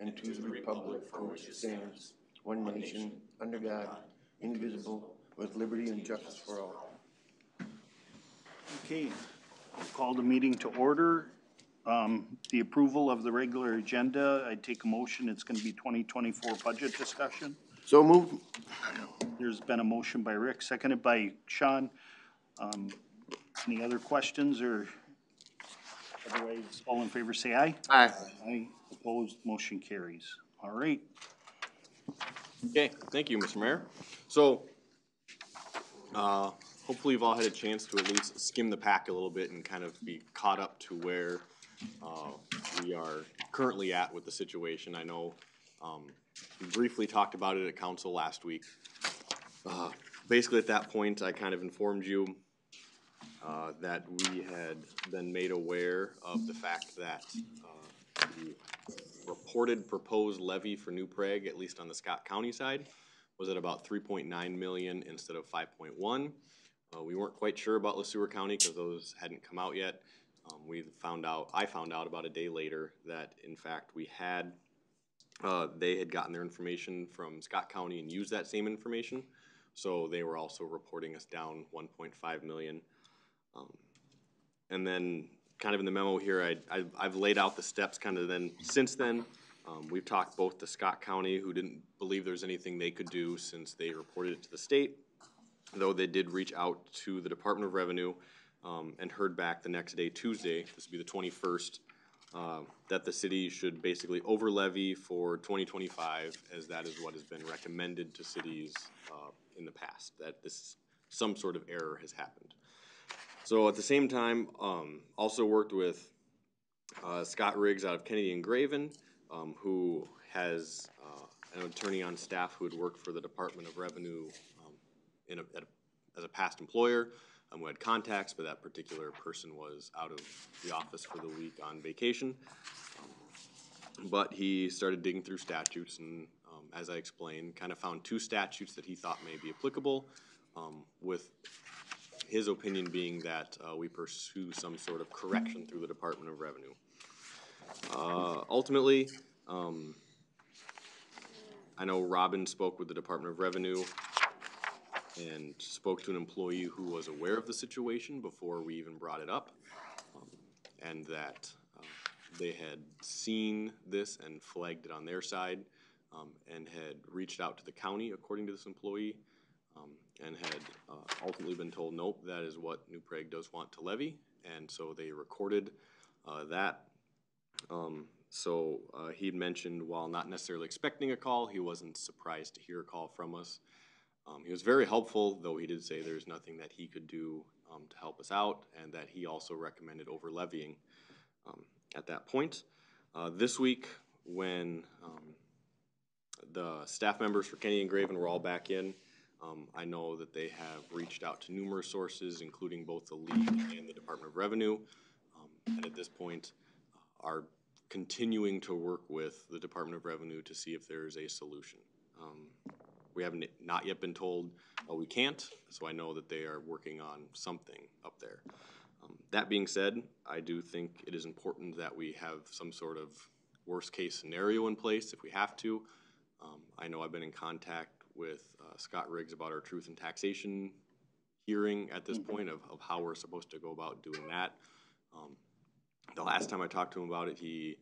and to the republic for which it stands, one nation, under God, indivisible, with liberty and justice for all. Okay, I'll call the meeting to order. Um, the approval of the regular agenda, I take a motion, it's gonna be twenty twenty-four budget discussion. So moved. There's been a motion by Rick, seconded by Sean. Um, any other questions or otherwise, all in favor say aye. Aye. Aye, opposed, motion carries. All right, Okay, thank you, Mr. Mayor. So, uh, hopefully you've all had a chance to at least skim the pack a little bit and kind of be caught up to where, uh, we are currently at with the situation. I know, um, we briefly talked about it at council last week. Uh, basically at that point, I kind of informed you, uh, that we had been made aware of the fact that, uh, the reported proposed levy for New Prague, at least on the Scott County side, was at about three point nine million instead of five point one. Uh, we weren't quite sure about LeSueur County because those hadn't come out yet. Um, we found out, I found out about a day later that in fact we had, uh, they had gotten their information from Scott County and used that same information. So they were also reporting us down one point five million. Um, And then, kind of in the memo here, I, I've laid out the steps kind of then, since then. Um, we've talked both to Scott County, who didn't believe there's anything they could do since they reported it to the state. Though they did reach out to the Department of Revenue, um, and heard back the next day, Tuesday, this would be the twenty-first, uh, that the city should basically over levy for twenty twenty-five, as that is what has been recommended to cities, uh, in the past, that this, some sort of error has happened. So at the same time, um, also worked with, uh, Scott Riggs out of Kennedy and Graven, um, who has, uh, an attorney on staff who had worked for the Department of Revenue, um, in a, a, as a past employer, um, who had contacts, but that particular person was out of the office for the week on vacation. Um, But he started digging through statutes and, um, as I explained, kind of found two statutes that he thought may be applicable, um, with his opinion being that, uh, we pursue some sort of correction through the Department of Revenue. Uh, ultimately, um, I know Robin spoke with the Department of Revenue and spoke to an employee who was aware of the situation before we even brought it up. um, And that, uh, they had seen this and flagged it on their side, um, and had reached out to the county, according to this employee, um, and had, uh, ultimately been told, nope, that is what New Prague does want to levy, and so they recorded, uh, that. Um, so, uh, he'd mentioned while not necessarily expecting a call, he wasn't surprised to hear a call from us. Um, he was very helpful, though he did say there's nothing that he could do, um, to help us out, and that he also recommended over levying, um, at that point. Uh, this week, when, um, the staff members for Kennedy and Graven were all back in, um, I know that they have reached out to numerous sources, including both the league and the Department of Revenue. Um, and at this point, uh, are continuing to work with the Department of Revenue to see if there is a solution. Um, we haven't, not yet been told, uh, we can't, so I know that they are working on something up there. Um, That being said, I do think it is important that we have some sort of worst-case scenario in place if we have to. Um, I know I've been in contact with uh, Scott Riggs about our truth and taxation hearing at this point of, of how we're supposed to go about doing that. Um, The last time I talked to him about it, he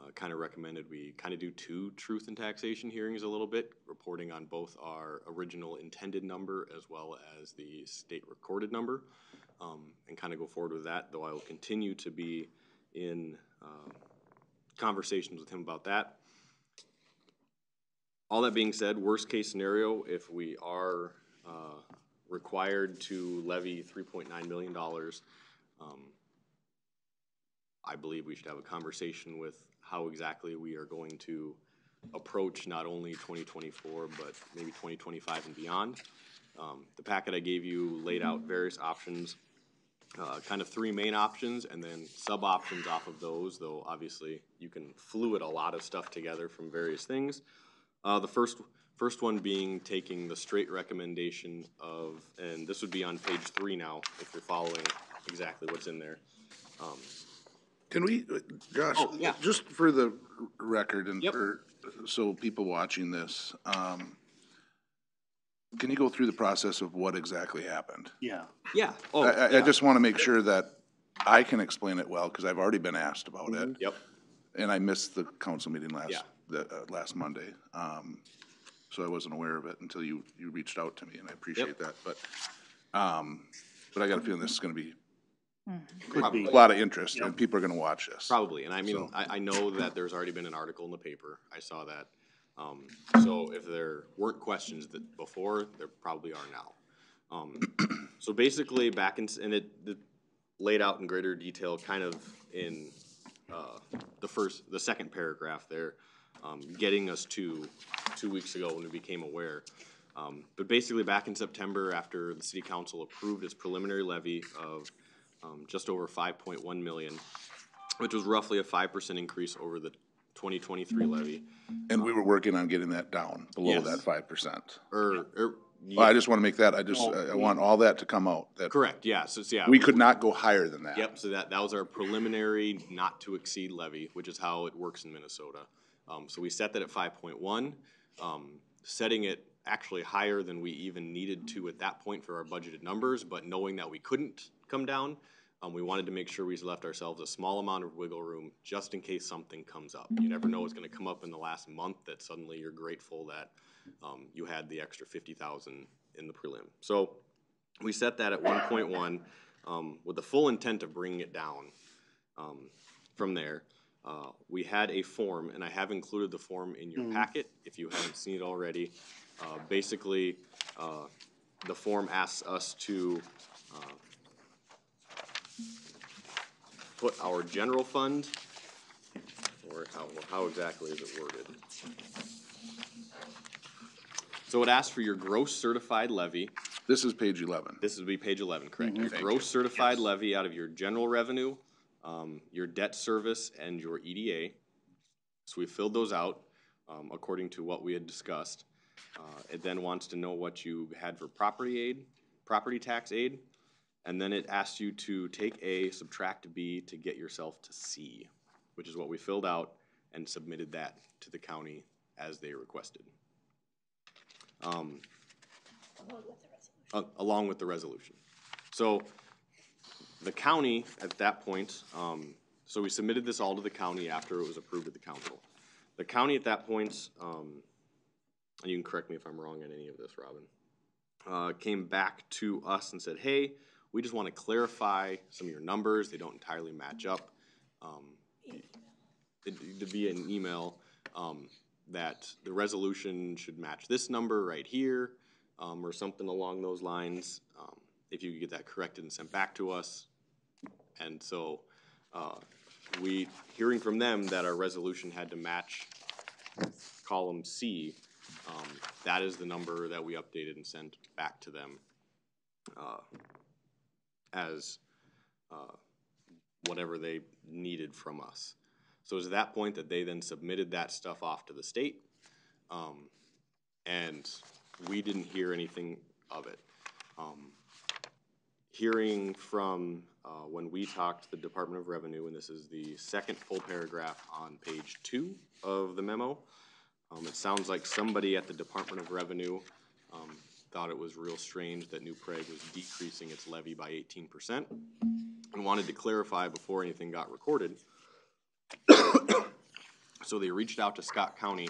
uh, kind of recommended we kind of do two truth and taxation hearings a little bit, reporting on both our original intended number as well as the state recorded number, um, and kind of go forward with that, though I will continue to be in uh, conversations with him about that. All that being said, worst case scenario, if we are uh, required to levy three point nine million dollars, um, I believe we should have a conversation with how exactly we are going to approach not only twenty twenty-four, but maybe twenty twenty-five and beyond. Um, the packet I gave you laid out various options, uh, kind of three main options and then sub-options off of those, though obviously you can fluid a lot of stuff together from various things. Uh, the first, first one being taking the straight recommendation of, and this would be on page three now, if you're following exactly what's in there. Um, Can we, Josh, Oh, yeah. just for the record and Yep. for, so people watching this, um, can you go through the process of what exactly happened? Yeah. Yeah, oh, I, I, I yeah. just want to make sure that I can explain it well, because I've already been asked about it. Yep, And I missed the council meeting Yeah. Last, the, uh, last Monday. Um, so I wasn't aware of it until you, you reached out to me, and I appreciate that, but, um, but I got a feeling this is gonna be Could be. a lot of interest, and people are gonna watch this. probably, and I mean, So- I, I know that there's already been an article in the paper, I saw that. Um, so if there weren't questions that before, there probably are now. Um, so basically, back in, s- and it, it laid out in greater detail, kind of in, uh, the first, the second paragraph there, um, getting us to two weeks ago when we became aware. Um, but basically, back in September, after the city council approved its preliminary levy of, um, just over five point one million, which was roughly a five percent increase over the twenty twenty-three levy, And we were working on getting that down below Yes. that five percent. or, or. Well, I just want to make that, I just, I I want all that to come out, that Correct, yeah, so, so, yeah. we could not go higher than that. Yep, so that, that was our preliminary not to exceed levy, which is how it works in Minnesota. Um, so we set that at five point one, um, setting it actually higher than we even needed to at that point for our budgeted numbers, but knowing that we couldn't come down, um, we wanted to make sure we left ourselves a small amount of wiggle room just in case something comes up. You never know what's gonna come up in the last month that suddenly you're grateful that, um, you had the extra fifty thousand in the prelim. So, we set that at one point one, um, with the full intent of bringing it down, um, from there. Uh, we had a form, and I have included the form in your packet, if you haven't seen it already. Uh, basically, uh, the form asks us to, uh, put our general fund, or how, how exactly is it worded? So it asks for your gross certified levy, This is page eleven. this would be page eleven, correct? Your Thank gross certified levy out of your general revenue, um, your debt service, and your EDA. So we filled those out, um, according to what we had discussed. Uh, it then wants to know what you had for property aid, property tax aid, and then it asks you to take A, subtract B to get yourself to C, which is what we filled out and submitted that to the county as they requested. Um, a- along with the resolution. So the county at that point, um, so we submitted this all to the county after it was approved at the council. The county at that point, um, and you can correct me if I'm wrong on any of this, Robin, uh, came back to us and said, hey, we just want to clarify some of your numbers, they don't entirely match up. Um, it, be an email, um, that the resolution should match this number right here, um, or something along those lines. Um, if you could get that corrected and sent back to us. And so, uh, we, hearing from them that our resolution had to match column C, um, that is the number that we updated and sent back to them, uh, as, uh, whatever they needed from us. So it was at that point that they then submitted that stuff off to the state. Um, and we didn't hear anything of it. Um, hearing from, uh, when we talked to the Department of Revenue, and this is the second full paragraph on page two of the memo. Um, it sounds like somebody at the Department of Revenue, um, thought it was real strange that New Prague was decreasing its levy by eighteen percent and wanted to clarify before anything got recorded. So they reached out to Scott County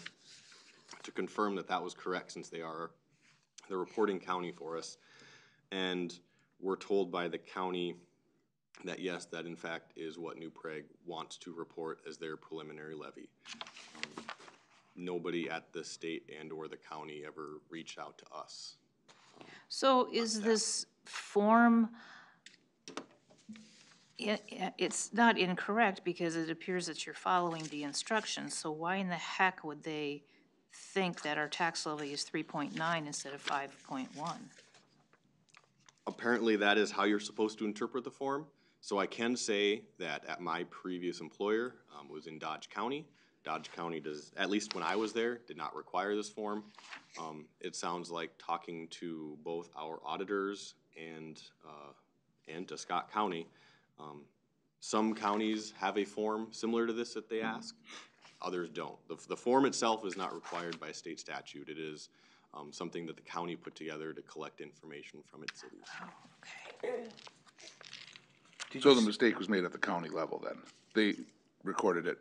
to confirm that that was correct, since they are the reporting county for us. And we're told by the county that yes, that in fact is what New Prague wants to report as their preliminary levy. Um, Nobody at the state and or the county ever reached out to us. So is this form, it's not incorrect because it appears that you're following the instructions, so why in the heck would they think that our tax levy is three point nine instead of five point one? Apparently, that is how you're supposed to interpret the form. So I can say that at my previous employer, um, was in Dodge County. Dodge County does, at least when I was there, did not require this form. Um, it sounds like talking to both our auditors and, uh, and to Scott County, um, Some counties have a form similar to this that they ask, others don't. The, the form itself is not required by state statute. It is, um, something that the county put together to collect information from its cities. Okay. So the mistake was made at the county level then? They recorded it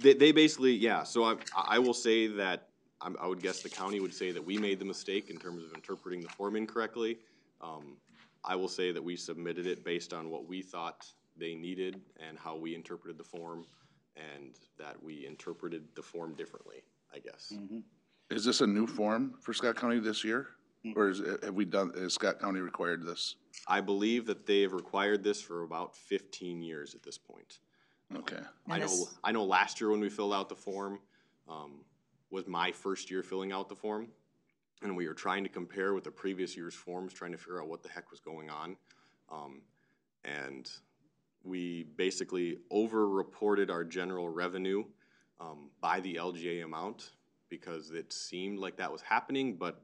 They, they basically, yeah, so I, I will say that, I'm, I would guess the county would say that we made the mistake in terms of interpreting the form incorrectly. Um, I will say that we submitted it based on what we thought they needed and how we interpreted the form, and that we interpreted the form differently, I guess. Is this a new form for Scott County this year? Or is, have we done, has Scott County required this? I believe that they have required this for about fifteen years at this point. Okay. I And know, this- I know last year when we filled out the form, um, was my first year filling out the form. And we were trying to compare with the previous year's forms, trying to figure out what the heck was going on. Um, and we basically over-reported our general revenue, um, by the LGA amount because it seemed like that was happening, but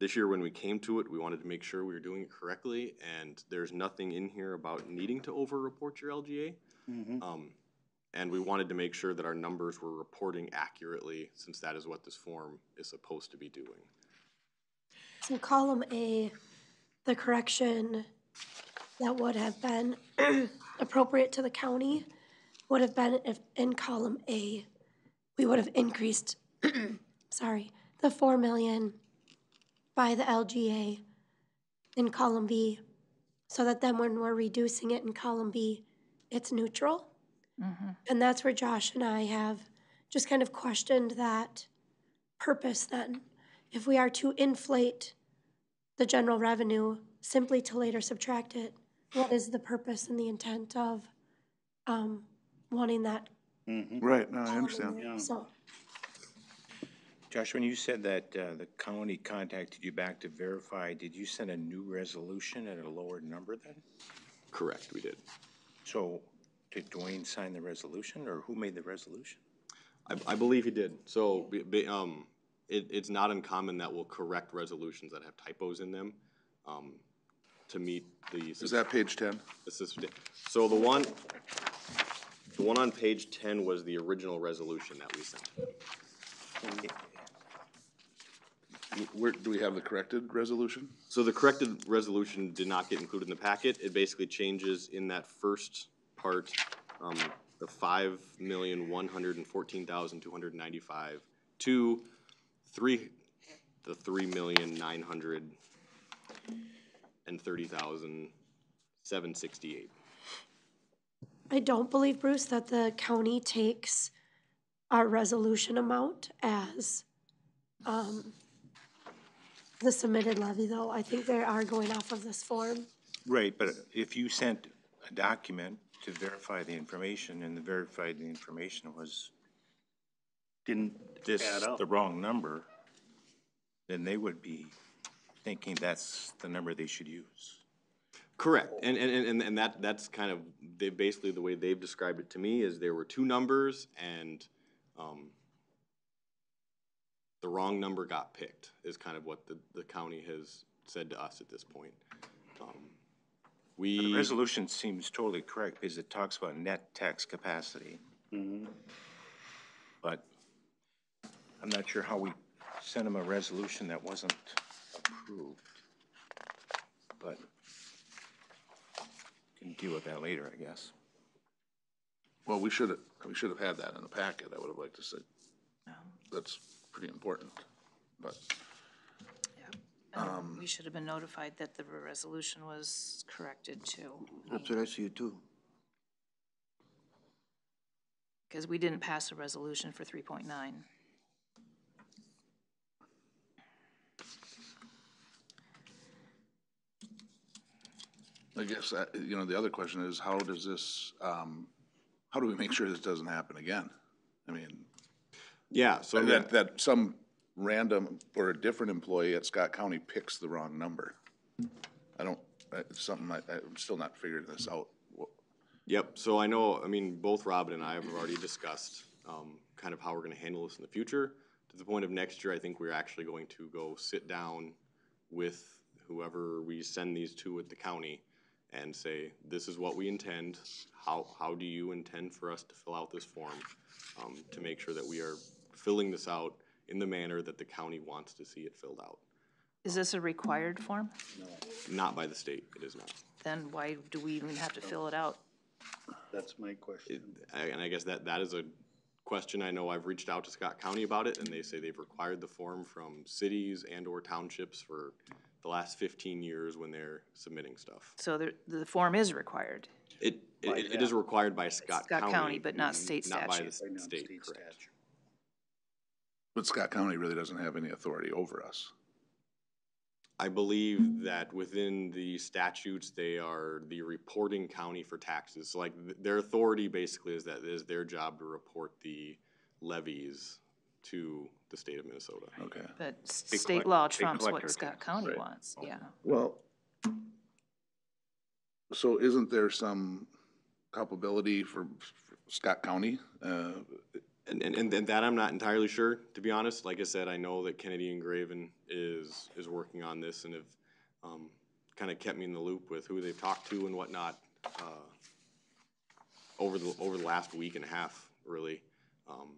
this year when we came to it, we wanted to make sure we were doing it correctly, and there's nothing in here about needing to over-report your LGA. Um, and we wanted to make sure that our numbers were reporting accurately, since that is what this form is supposed to be doing. So column A, the correction that would have been appropriate to the county would have been if in column A, we would have increased, sorry, the four million by the LGA in column B, so that then when we're reducing it in column B, it's neutral. And that's where Josh and I have just kind of questioned that purpose then. If we are to inflate the general revenue simply to later subtract it, what is the purpose and the intent of um, wanting that? Right, no, I understand. there? So, Josh, when you said that uh, the county contacted you back to verify, did you send a new resolution at a lower number then? Correct, we did. So did Dwayne sign the resolution, or who made the resolution? I, I believe he did. So, be- be- um, it, it's not uncommon that we'll correct resolutions that have typos in them, um, to meet the. Is that page ten? So the one, the one on page ten was the original resolution that we sent. Where, do we have the corrected resolution? So the corrected resolution did not get included in the packet. It basically changes in that first part, um, the five million, one hundred and fourteen thousand, two hundred and ninety-five to three, the three million, nine hundred and thirty thousand, seven sixty-eight. I don't believe, Bruce, that the county takes our resolution amount as um, the submitted levy, though. I think they are going off of this form. Right, but if you sent a document to verify the information, and the verified the information was Didn't this, add up. the wrong number, then they would be thinking that's the number they should use. Correct, and, and, and, and that, that's kind of, they, basically the way they've described it to me is there were two numbers and, um, the wrong number got picked, is kind of what the, the county has said to us at this point. Um, The We, resolution seems totally correct, because it talks about net tax capacity. But I'm not sure how we sent them a resolution that wasn't approved. But can deal with that later, I guess. Well, we should have, we should have had that in the packet, I would have liked to say. That's pretty important, but, Um, We should have been notified that the resolution was corrected too, That's what I see too. because we didn't pass a resolution for three point nine. I guess, that, you know, the other question is, how does this, um, how do we make sure this doesn't happen again? I mean, yeah, so yeah, that, that some random or a different employee at Scott County picks the wrong number. I don't, it's something I, I'm still not figuring this out. Yep, so I know, I mean, both Robin and I have already discussed, um, kind of how we're gonna handle this in the future. To the point of next year, I think we're actually going to go sit down with whoever we send these to at the county and say, this is what we intend, how, how do you intend for us to fill out this form? Um, to make sure that we are filling this out in the manner that the county wants to see it filled out. Is this a required form? No. Not by the state, it is not. Then why do we even have to fill it out? That's my question. I- And I guess that, that is a question, I know I've reached out to Scott County about it, and they say they've required the form from cities and/or townships for the last fifteen years when they're submitting stuff. So the, the form is required. It, it, it is required by Scott Scott County. County, but not mm, state Not by the statute. s- state, correct. But Scott County really doesn't have any authority over us. I believe that within the statutes, they are the reporting county for taxes. So like, th- their authority basically is that it is their job to report the levies to the state of Minnesota. Okay. But s- Big state collect- law big trumps what collector Scott tax, County right. wants, yeah. Well, so isn't there some culpability for for Scott County? Uh, And, and, and that I'm not entirely sure, to be honest. Like I said, I know that Kennedy and Graven is, is working on this and have, um, kind of kept me in the loop with who they've talked to and whatnot, uh, over the, over the last week and a half, really. Um,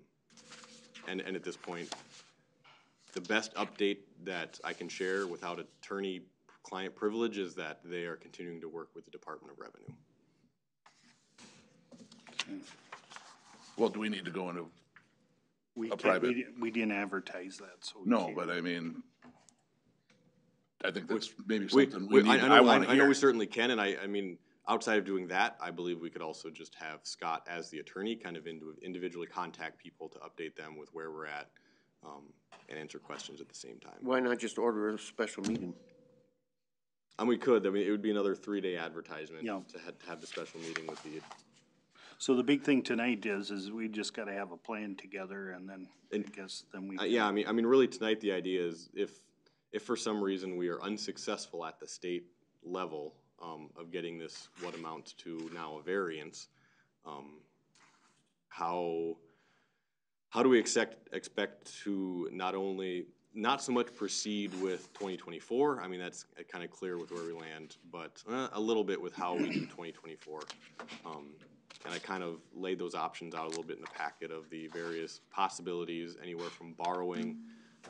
and, and at this point, the best update that I can share without attorney-client privilege is that they are continuing to work with the Department of Revenue. Well, do we need to go into, We A can't, private- we, di- we didn't advertise that, so. we no, can't. but I mean, I think that's maybe We, something we we, I, need, I I know, I, wanna I know we certainly can, and I, I mean, outside of doing that, I believe we could also just have Scott as the attorney, kind of indiv- individually contact people to update them with where we're at, um, and answer questions at the same time. Why not just order a special meeting? And we could, I mean, it would be another three-day advertisement Yeah. to have, to have the special meeting with the, So the big thing tonight is, is we just gotta have a plan together and then, I And- guess, then we. Uh, yeah, I mean, I mean, really tonight, the idea is if, if for some reason we are unsuccessful at the state level, um, of getting this, what amounts to now a variance, um, how, how do we expect, expect to not only, not so much proceed with twenty twenty-four, I mean, that's kind of clear with where we land, but, uh, a little bit with how we do twenty twenty-four. Um, and I kind of laid those options out a little bit in the packet of the various possibilities, anywhere from borrowing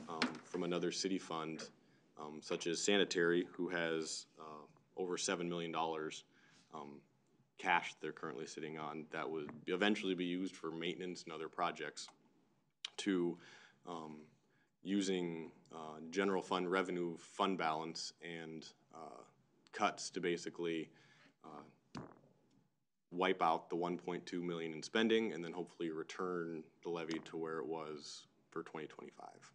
um, from another city fund, um, such as sanitary, who has uh, over seven million dollars um, cash they're currently sitting on that would eventually be used for maintenance and other projects, to um, using uh, general fund revenue, fund balance, and uh, cuts to basically uh, wipe out the one point two million in spending and then hopefully return the levy to where it was for twenty twenty-five.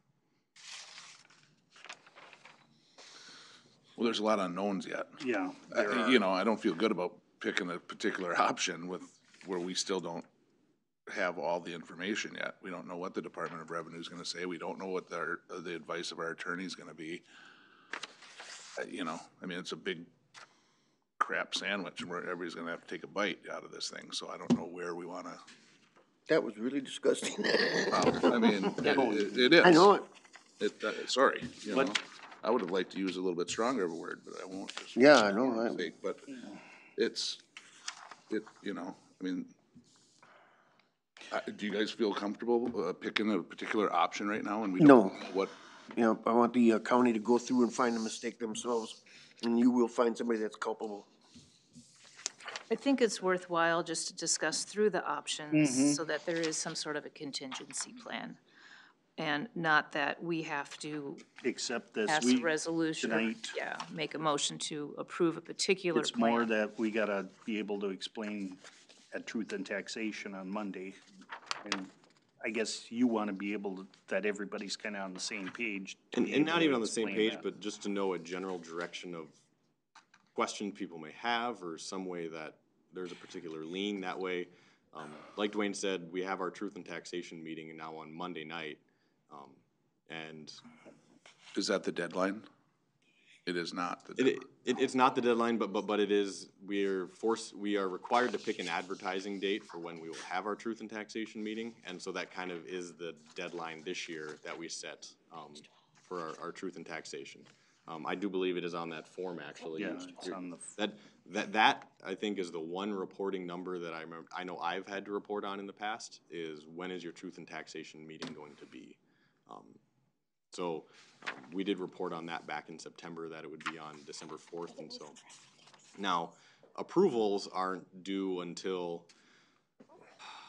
Well, there's a lot of unknowns yet. Yeah. I- You know, I don't feel good about picking a particular option with, where we still don't have all the information yet. We don't know what the Department of Revenue is gonna say. We don't know what their, uh, the advice of our attorney is gonna be. Uh, You know, I mean, it's a big crap sandwich where everybody's gonna have to take a bite out of this thing, so I don't know where we wanna, That was really disgusting. I mean, it it is. I know it. It, uh, sorry, you know, What- I would have liked to use a little bit stronger of a word, but I won't. just Yeah, I know, I- sake, But it's, it, you know, I mean, uh, do you guys feel comfortable, uh, picking a particular option right now and we don't No. know what? You know, I want the uh, county to go through and find the mistake themselves, and you will find somebody that's culpable. I think it's worthwhile just to discuss through the options mm-hmm. so that there is some sort of a contingency plan. And not that we have to Except this, pass a we, resolution or, tonight- yeah, make a motion to approve a particular it's more plan. that we gotta be able to explain at Truth and Taxation on Monday. And I guess you wanna be able to, that everybody's kinda on the same page. to And, be and able not to even on the same explain page, that. but just to know a general direction of questions people may have or some way that there's a particular lean that way. Um, like Dwayne said, we have our truth and taxation meeting now on Monday night. Um, and Is that the deadline? It is not the It, deadline. it, it's not the deadline, but, but, but it is, we're forced, we are required to pick an advertising date for when we will have our truth and taxation meeting. And so that kind of is the deadline this year that we set, um, for our, our truth and taxation. Um, I do believe it is on that form, actually. Yeah, it's on the, That, that, that, I think, is the one reporting number that I remember, I know I've had to report on in the past, is when is your truth and taxation meeting going to be? Um, So, um, we did report on that back in September, that it would be on December fourth, and so. Now, approvals aren't due until,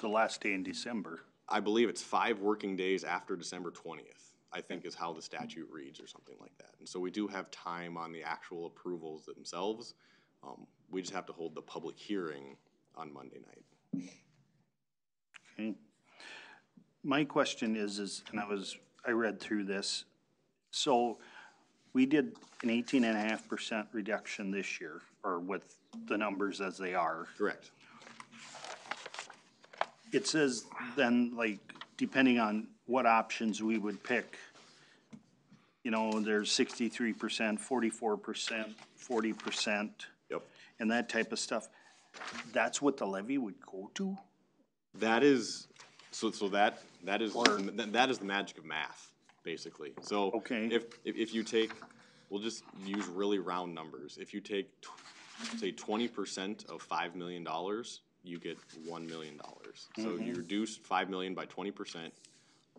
the last day in December. I believe it's five working days after December twentieth, I think is how the statute reads or something like that. And so we do have time on the actual approvals themselves. Um, we just have to hold the public hearing on Monday night. Okay. My question is, is, and I was, I read through this, so we did an eighteen and a half percent reduction this year, or with the numbers as they are. Correct. It says then, like, depending on what options we would pick, you know, there's sixty-three percent, forty-four percent, forty percent, Yep. and that type of stuff. That's what the levy would go to? That is, so, so that, that is, that, that is the magic of math, basically. So. Okay. If, if, if you take, we'll just use really round numbers. If you take, tw- say, twenty percent of five million dollars, you get one million dollars. So you reduce five million by twenty percent,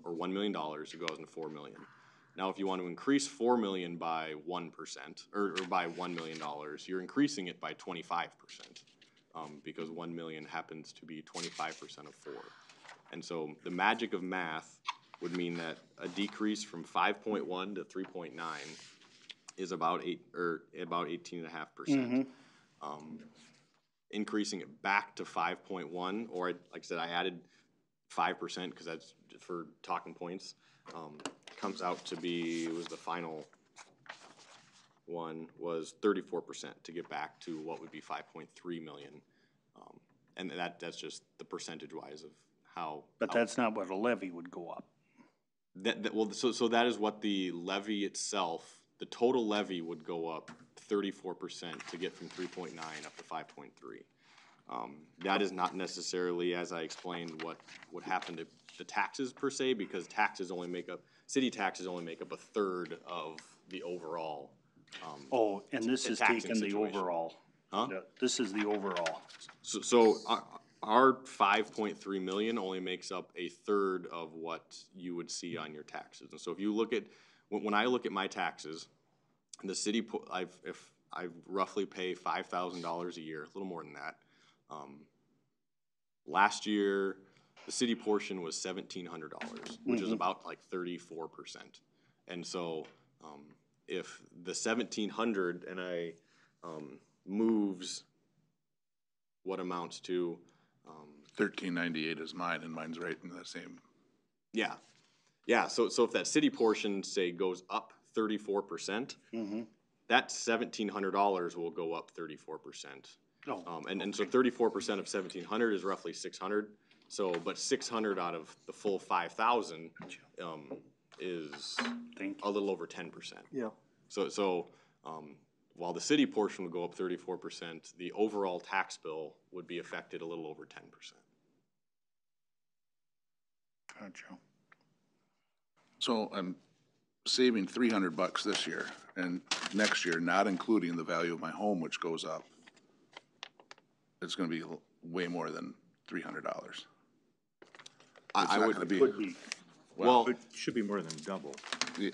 or one million dollars, it goes into four million. Now, if you want to increase four million by one percent, or, or by one million dollars, you're increasing it by twenty-five percent. Um, because one million happens to be twenty-five percent of four. And so the magic of math would mean that a decrease from five point one to three point nine is about eight, or about eighteen and a half percent. Um, Increasing it back to five point one, or I- like I said, I added five percent, cause that's for talking points, um, comes out to be, it was the final one was thirty-four percent to get back to what would be five point three million. Um, And that, that's just the percentage wise of how. But how- that's not what a levy would go up. That, that, well, so, so that is what the levy itself, the total levy would go up thirty-four percent to get from three point nine up to five point three. Um, that is not necessarily, as I explained, what would happen to the taxes per se, because taxes only make up, city taxes only make up a third of the overall. um, Oh, and this is taking the overall. Huh? This is the overall. So, so our, our five point three million only makes up a third of what you would see on your taxes. And so if you look at, when, when I look at my taxes, the city, po- I've, if, I roughly pay five thousand dollars a year, a little more than that. Um, Last year, the city portion was seventeen hundred dollars, which is about like thirty-four percent. And so, um, if the seventeen hundred and I, um, moves what amounts to, um, Thirteen ninety-eight is mine, and mine's right in the same, yeah. Yeah, so, so if that city portion, say, goes up thirty-four percent, that seventeen hundred dollars will go up thirty-four percent. Oh, Um, and, and so thirty-four percent of seventeen hundred is roughly six hundred, so, but six hundred out of the full five thousand, um, is a little over ten percent. you. So, so, um, while the city portion would go up thirty-four percent, the overall tax bill would be affected a little over ten percent. Gotcha. so I'm saving three hundred bucks this year, and next year, not including the value of my home, which goes up. It's gonna be l- way more than three hundred dollars. It's I, I not would, gonna be, Could be. well, It should be more than double. yeah,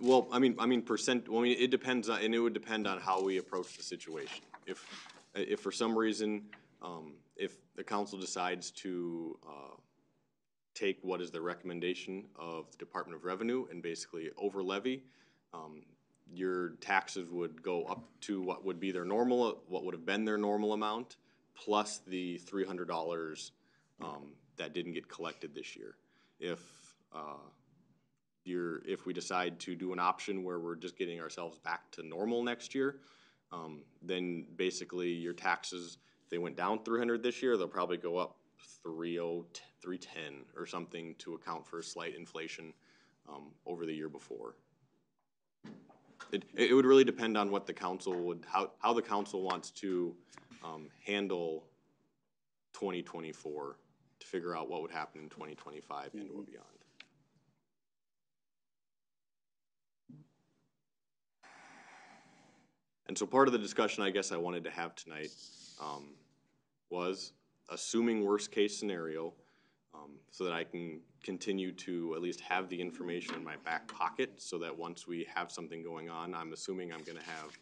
well, I mean, I mean, percent, well, I mean, it depends, on- and it would depend on how we approach the situation. If, if for some reason, um, if the council decides to, uh, take what is the recommendation of the Department of Revenue and basically over levy, um, your taxes would go up to what would be their normal, what would have been their normal amount, plus the three hundred dollars, um, that didn't get collected this year. If, uh, you're, if we decide to do an option where we're just getting ourselves back to normal next year, um, then basically your taxes, if they went down three hundred this year, they'll probably go up three oh, three ten or something to account for a slight inflation, um, over the year before. It, it would really depend on what the council would, how, how the council wants to, um, handle twenty twenty-four to figure out what would happen in twenty twenty-five and or beyond. And so part of the discussion I guess I wanted to have tonight, um, was assuming worst-case scenario, um, so that I can continue to at least have the information in my back pocket, so that once we have something going on, I'm assuming I'm gonna have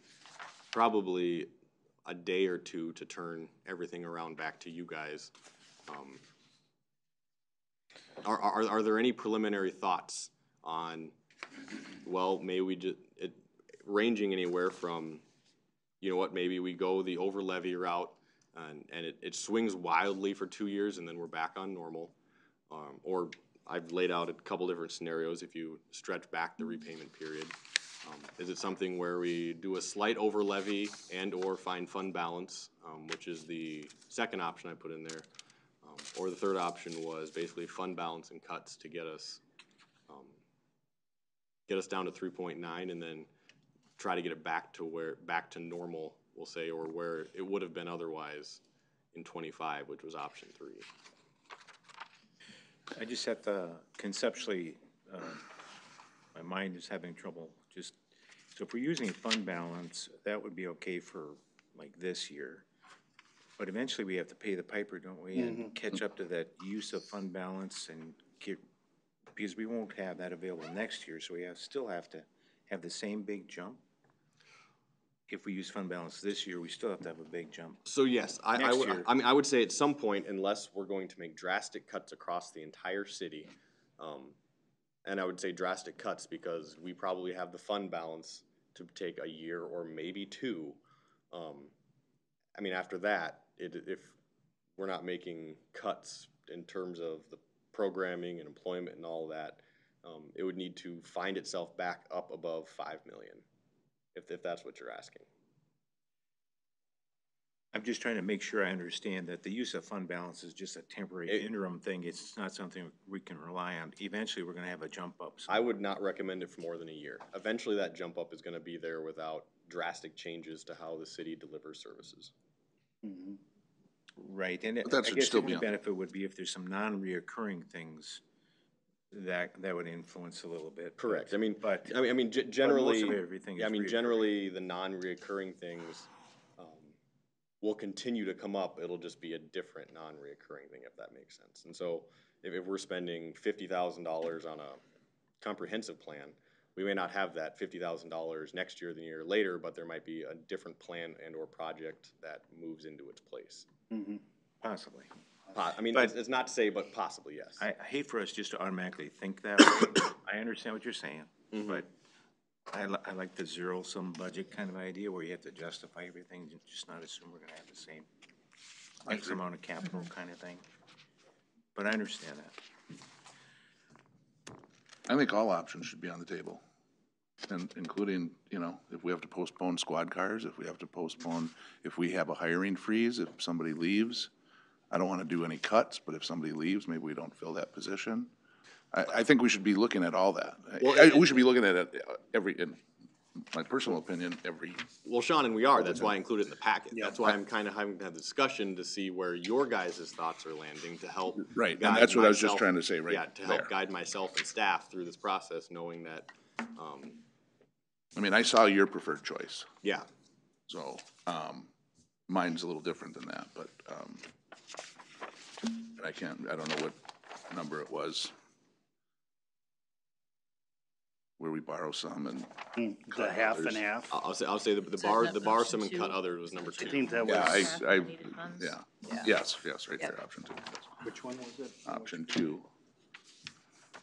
probably a day or two to turn everything around back to you guys. Um, Are, are, are there any preliminary thoughts on, well, may we ju, it, ranging anywhere from, you know what, maybe we go the over levy route, and, and it, it swings wildly for two years, and then we're back on normal. Um, or I've laid out a couple different scenarios if you stretch back the repayment period. Um, Is it something where we do a slight over levy and/or find fund balance, um, which is the second option I put in there? Um, Or the third option was basically fund balance and cuts to get us, um, get us down to three point nine and then try to get it back to where, back to normal, we'll say, or where it would have been otherwise in twenty-five, which was option three. I just have to conceptually, uh, my mind is having trouble just, so if we're using fund balance, that would be okay for like this year. But eventually we have to pay the piper, don't we, and catch up to that use of fund balance and get, because we won't have that available next year, so we have, still have to have the same big jump. If we use fund balance this year, we still have to have a big jump. So yes, I, I Next would, year. I mean, I would say at some point, unless we're going to make drastic cuts across the entire city, um, and I would say drastic cuts because we probably have the fund balance to take a year or maybe two. Um, I mean, after that, it, if we're not making cuts in terms of the programming and employment and all that, um, it would need to find itself back up above five million, if, if that's what you're asking. I'm just trying to make sure I understand that the use of fund balance is just a temporary It- interim thing. It's not something we can rely on. Eventually, we're gonna have a jump up. so- I would not recommend it for more than a year. Eventually, that jump up is gonna be there without drastic changes to how the city delivers services. Mm-hmm. Right, and it- But that I should guess the still only be on- benefit would be if there's some non-reoccurring things that, that would influence a little bit. Correct, I mean, But- I mean, I mean, ge- generally, everything yeah, I mean, reoccurring. generally, the non-reoccurring things, um, will continue to come up, it'll just be a different non-reoccurring thing, if that makes sense. And so, if, if we're spending fifty thousand dollars on a comprehensive plan, we may not have that fifty thousand dollars next year, the year later, but there might be a different plan and or project that moves into its place. Possibly. Po- I mean, But- it's, it's not to say, but possibly, yes. I, I hate for us just to automatically think that way. I understand what you're saying, Mm-hmm. but I li- I like the zero-sum budget kind of idea where you have to justify everything, ju- just not assume we're gonna have the same X amount of capital kind of thing. But I understand that. I think all options should be on the table. And including, you know, if we have to postpone squad cars, if we have to postpone, if we have a hiring freeze, if somebody leaves. I don't wanna do any cuts, but if somebody leaves, maybe we don't fill that position. I, I think we should be looking at all that. Well, I- We should be looking at it uh, every, in my personal opinion, every, Well, Sean, and we are, that's why I included it in the packet. That's why I'm kind of having to have the discussion to see where your guys' thoughts are landing to help. Right, and guide that's what I was just myself- trying to say right Yeah, to help guide myself and staff through this process, knowing that, um, I mean, I saw your preferred choice. yeah, So, um, mine's a little different than that, but, um, I can't, I don't know what number it was. Where we borrow some and, mm, The half and half. I'll, I'll say, I'll say the, the So bar, the bar option some and cut others was number I two. think that yeah, was, I, I, Needed funds? yeah, yes, yes, right there, option two, which one was it? option two.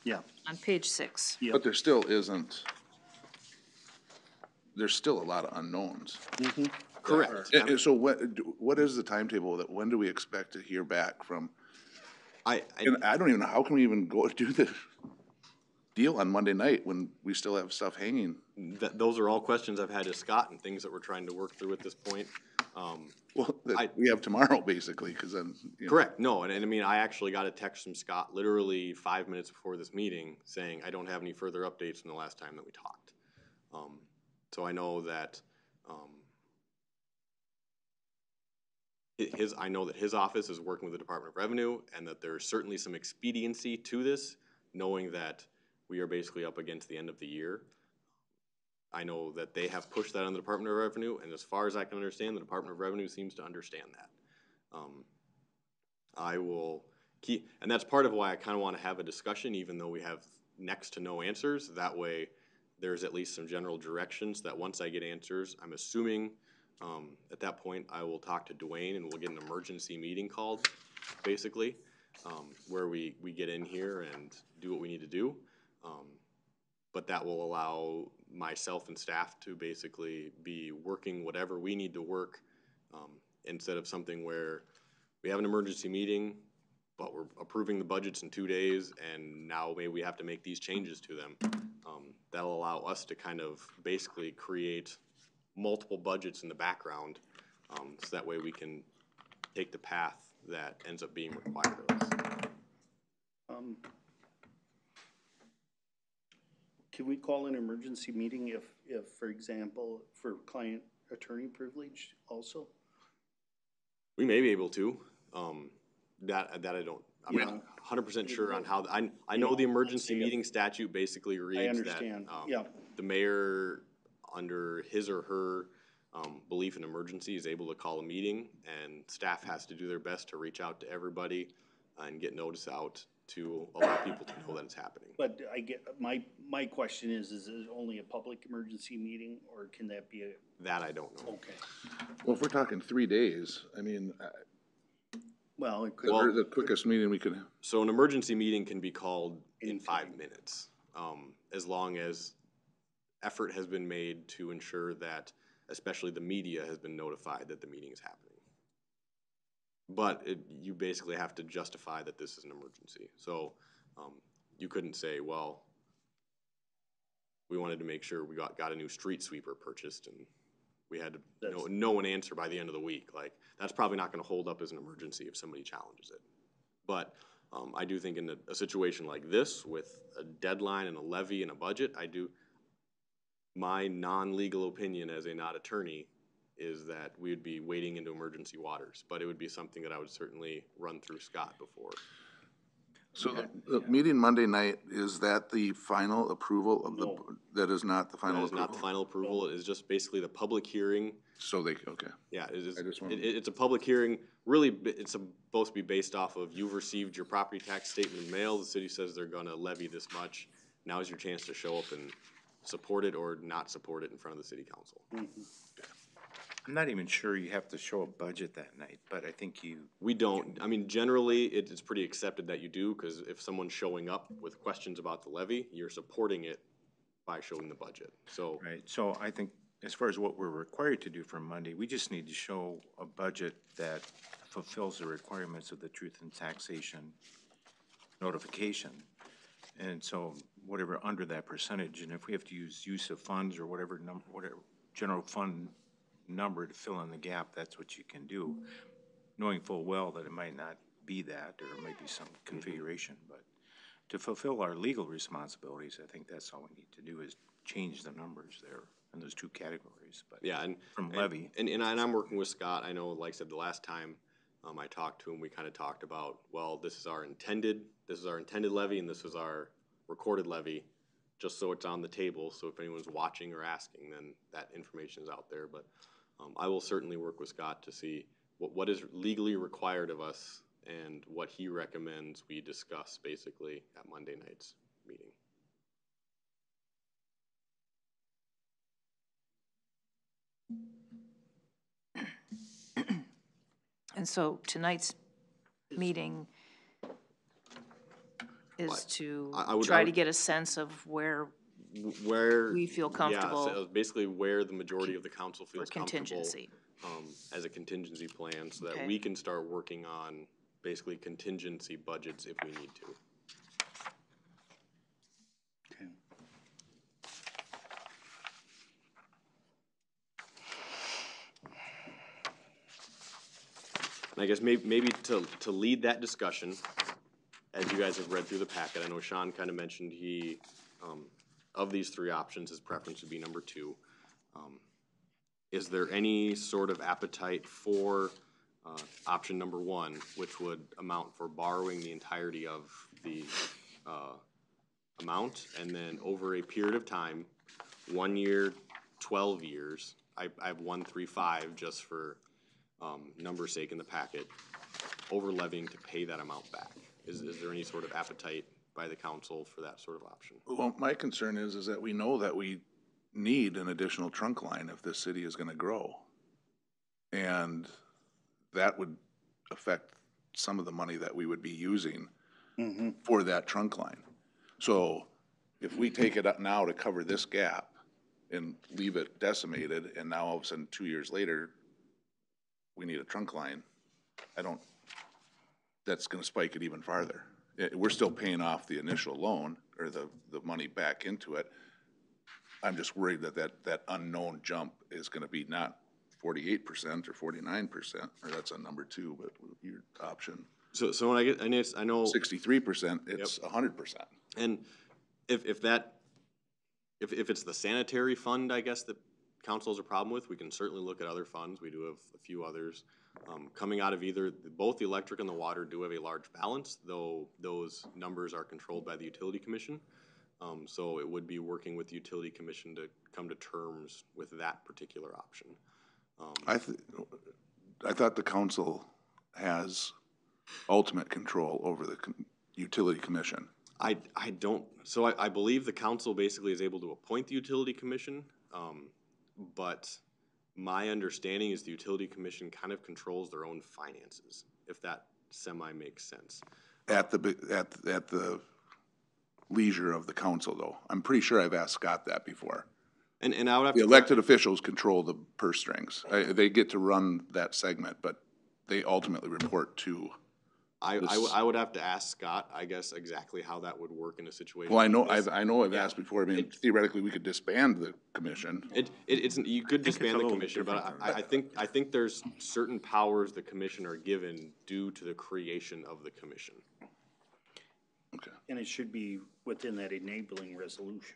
Yeah, On page six. Yeah. But there still isn't, there's still a lot of unknowns. Mm-hmm. Correct. And- and so what, what is the timetable that, when do we expect to hear back from? I, I, And I don't even know, how can we even go do the deal on Monday night when we still have stuff hanging? th- those are all questions I've had to Scott and things that we're trying to work through at this point. Um, Well, I- we have tomorrow, basically, because then, you know. Correct, no, and, and I mean, I actually got a text from Scott literally five minutes before this meeting saying, I don't have any further updates from the last time that we talked. Um, so I know that, um, his, I know that his office is working with the Department of Revenue and that there's certainly some expediency to this, knowing that we are basically up against the end of the year. I know that they have pushed that on the Department of Revenue, and as far as I can understand, the Department of Revenue seems to understand that. Um, I will keep, and that's part of why I kind of want to have a discussion, even though we have next to no answers. That way, there's at least some general directions that once I get answers, I'm assuming, um, at that point, I will talk to Dwayne and we'll get an emergency meeting called, basically, um, where we, we get in here and do what we need to do. Um, but that will allow myself and staff to basically be working whatever we need to work, um, instead of something where we have an emergency meeting, but we're approving the budgets in two days, and now maybe we have to make these changes to them. Um, that'll allow us to kind of basically create multiple budgets in the background, um, so that way we can take the path that ends up being required of us. Um, Can we call an emergency meeting if, if, for example, for client attorney privilege also? We may be able to, um, that, that I don't, I'm Yeah. not hundred percent sure on how, I, I know the emergency meeting statute basically reads that. understand, um, yeah. The mayor, under his or her, um, belief in emergency, is able to call a meeting, and staff has to do their best to reach out to everybody and get notice out to allow people to know that it's happening. But I get, my, my question is, is it only a public emergency meeting or can that be a, That I don't know. okay. Well, if we're talking three days, I mean, uh, Well, it could, the the quickest meeting we could, So an emergency meeting can be called in five minutes, um, as long as effort has been made to ensure that, especially the media has been notified that the meeting is happening. But it, you basically have to justify that this is an emergency, so, um, you couldn't say, well, we wanted to make sure we got, got a new street sweeper purchased and we had to know, That's- know an answer by the end of the week, like, that's probably not gonna hold up as an emergency if somebody challenges it. But um, I do think in a, a situation like this, with a deadline and a levy and a budget, I do, my non-legal opinion as a not attorney is that we would be wading into emergency waters, but it would be something that I would certainly run through Scott before. so the, the meeting Monday night, is that the final approval of the, No. that is not the That final is not the approval? final approval, it is just basically the public hearing So they, okay. Yeah, it is, I just it, wanted- it's a public hearing, really, b- it's supposed to be based off of, you've received your property tax statement in mail, the city says they're gonna levy this much. Now is your chance to show up and support it or not support it in front of the city council. Mm-hmm. I'm not even sure you have to show a budget that night, but I think you, We don't, I mean, generally, it is pretty accepted that you do, cause if someone's showing up with questions about the levy, you're supporting it by showing the budget, so. right, so I think as far as what we're required to do for Monday, we just need to show a budget that fulfills the requirements of the truth and taxation notification. And so whatever under that percentage, and if we have to use use of funds or whatever number, whatever general fund number to fill in the gap, that's what you can do, knowing full well that it might not be that, or it might be some configuration, but to fulfill our legal responsibilities, I think that's all we need to do is change the numbers there in those two categories, but. Yeah, and. From and- levy. And, and and I'm working with Scott, I know, like I said, the last time, um, I talked to him, we kinda talked about, well, this is our intended, this is our intended levy, and this is our recorded levy, just so it's on the table, so if anyone's watching or asking, then that information is out there, but, um, I will certainly work with Scott to see what, what is legally required of us and what he recommends we discuss basically at Monday night's meeting. And so tonight's meeting is to I- I would- I try to would- get a sense of where, Where. We feel yeah, comfortable so basically where the majority of the council for feels comfortable. contingency. um, as a contingency plan so that Okay. we can start working on basically contingency budgets if we need to. Okay. And I guess maybe, maybe to, to lead that discussion, as you guys have read through the packet, I know Sean kind of mentioned he, um, of these three options, his preference would be number two. Um, Is there any sort of appetite for, uh, option number one, which would amount for borrowing the entirety of the, uh, amount, and then over a period of time, one year, twelve years. I, I have one, three, five, just for, um, number's sake in the packet, over levying to pay that amount back. Is, is there any sort of appetite by the council for that sort of option? Well, my concern is, is that we know that we need an additional trunk line if this city is gonna grow. And that would affect some of the money that we would be using mm-hmm. for that trunk line. So if we take it up now to cover this gap and leave it decimated, and now all of a sudden, two years later, we need a trunk line, I don't, that's gonna spike it even farther. Eh, we're still paying off the initial loan, or the, the money back into it. I'm just worried that that, that unknown jump is gonna be not forty-eight percent or forty-nine percent, or that's a number two, but your option, So, so when I get, I know, I know. sixty-three percent, it's a hundred percent. And if, if that, if, if it's the sanitary fund, I guess, that council has a problem with, we can certainly look at other funds. We do have a few others. Um, coming out of either, both the electric and the water do have a large balance, though those numbers are controlled by the utility commission. Um, so it would be working with the utility commission to come to terms with that particular option. I th- I thought the council has ultimate control over the utility commission. I, I don't, so I, I believe the council basically is able to appoint the utility commission, um, but my understanding is the utility commission kind of controls their own finances, if that semi makes sense. At the, at, at the leisure of the council, though. I'm pretty sure I've asked Scott that before. And, and I would have The to. elected officials control the purse strings. Uh, They get to run that segment, but they ultimately report to, I, I, would- I would have to ask Scott, I guess, exactly how that would work in a situation. well, I know, like this. I've, I know I've asked before. I mean, theoretically, we could disband the commission. It, it, it's, you could it's a disband the little commission, but different I, I think, I think there's certain powers the commission are given due to the creation of the commission. Okay. And it should be within that enabling resolution.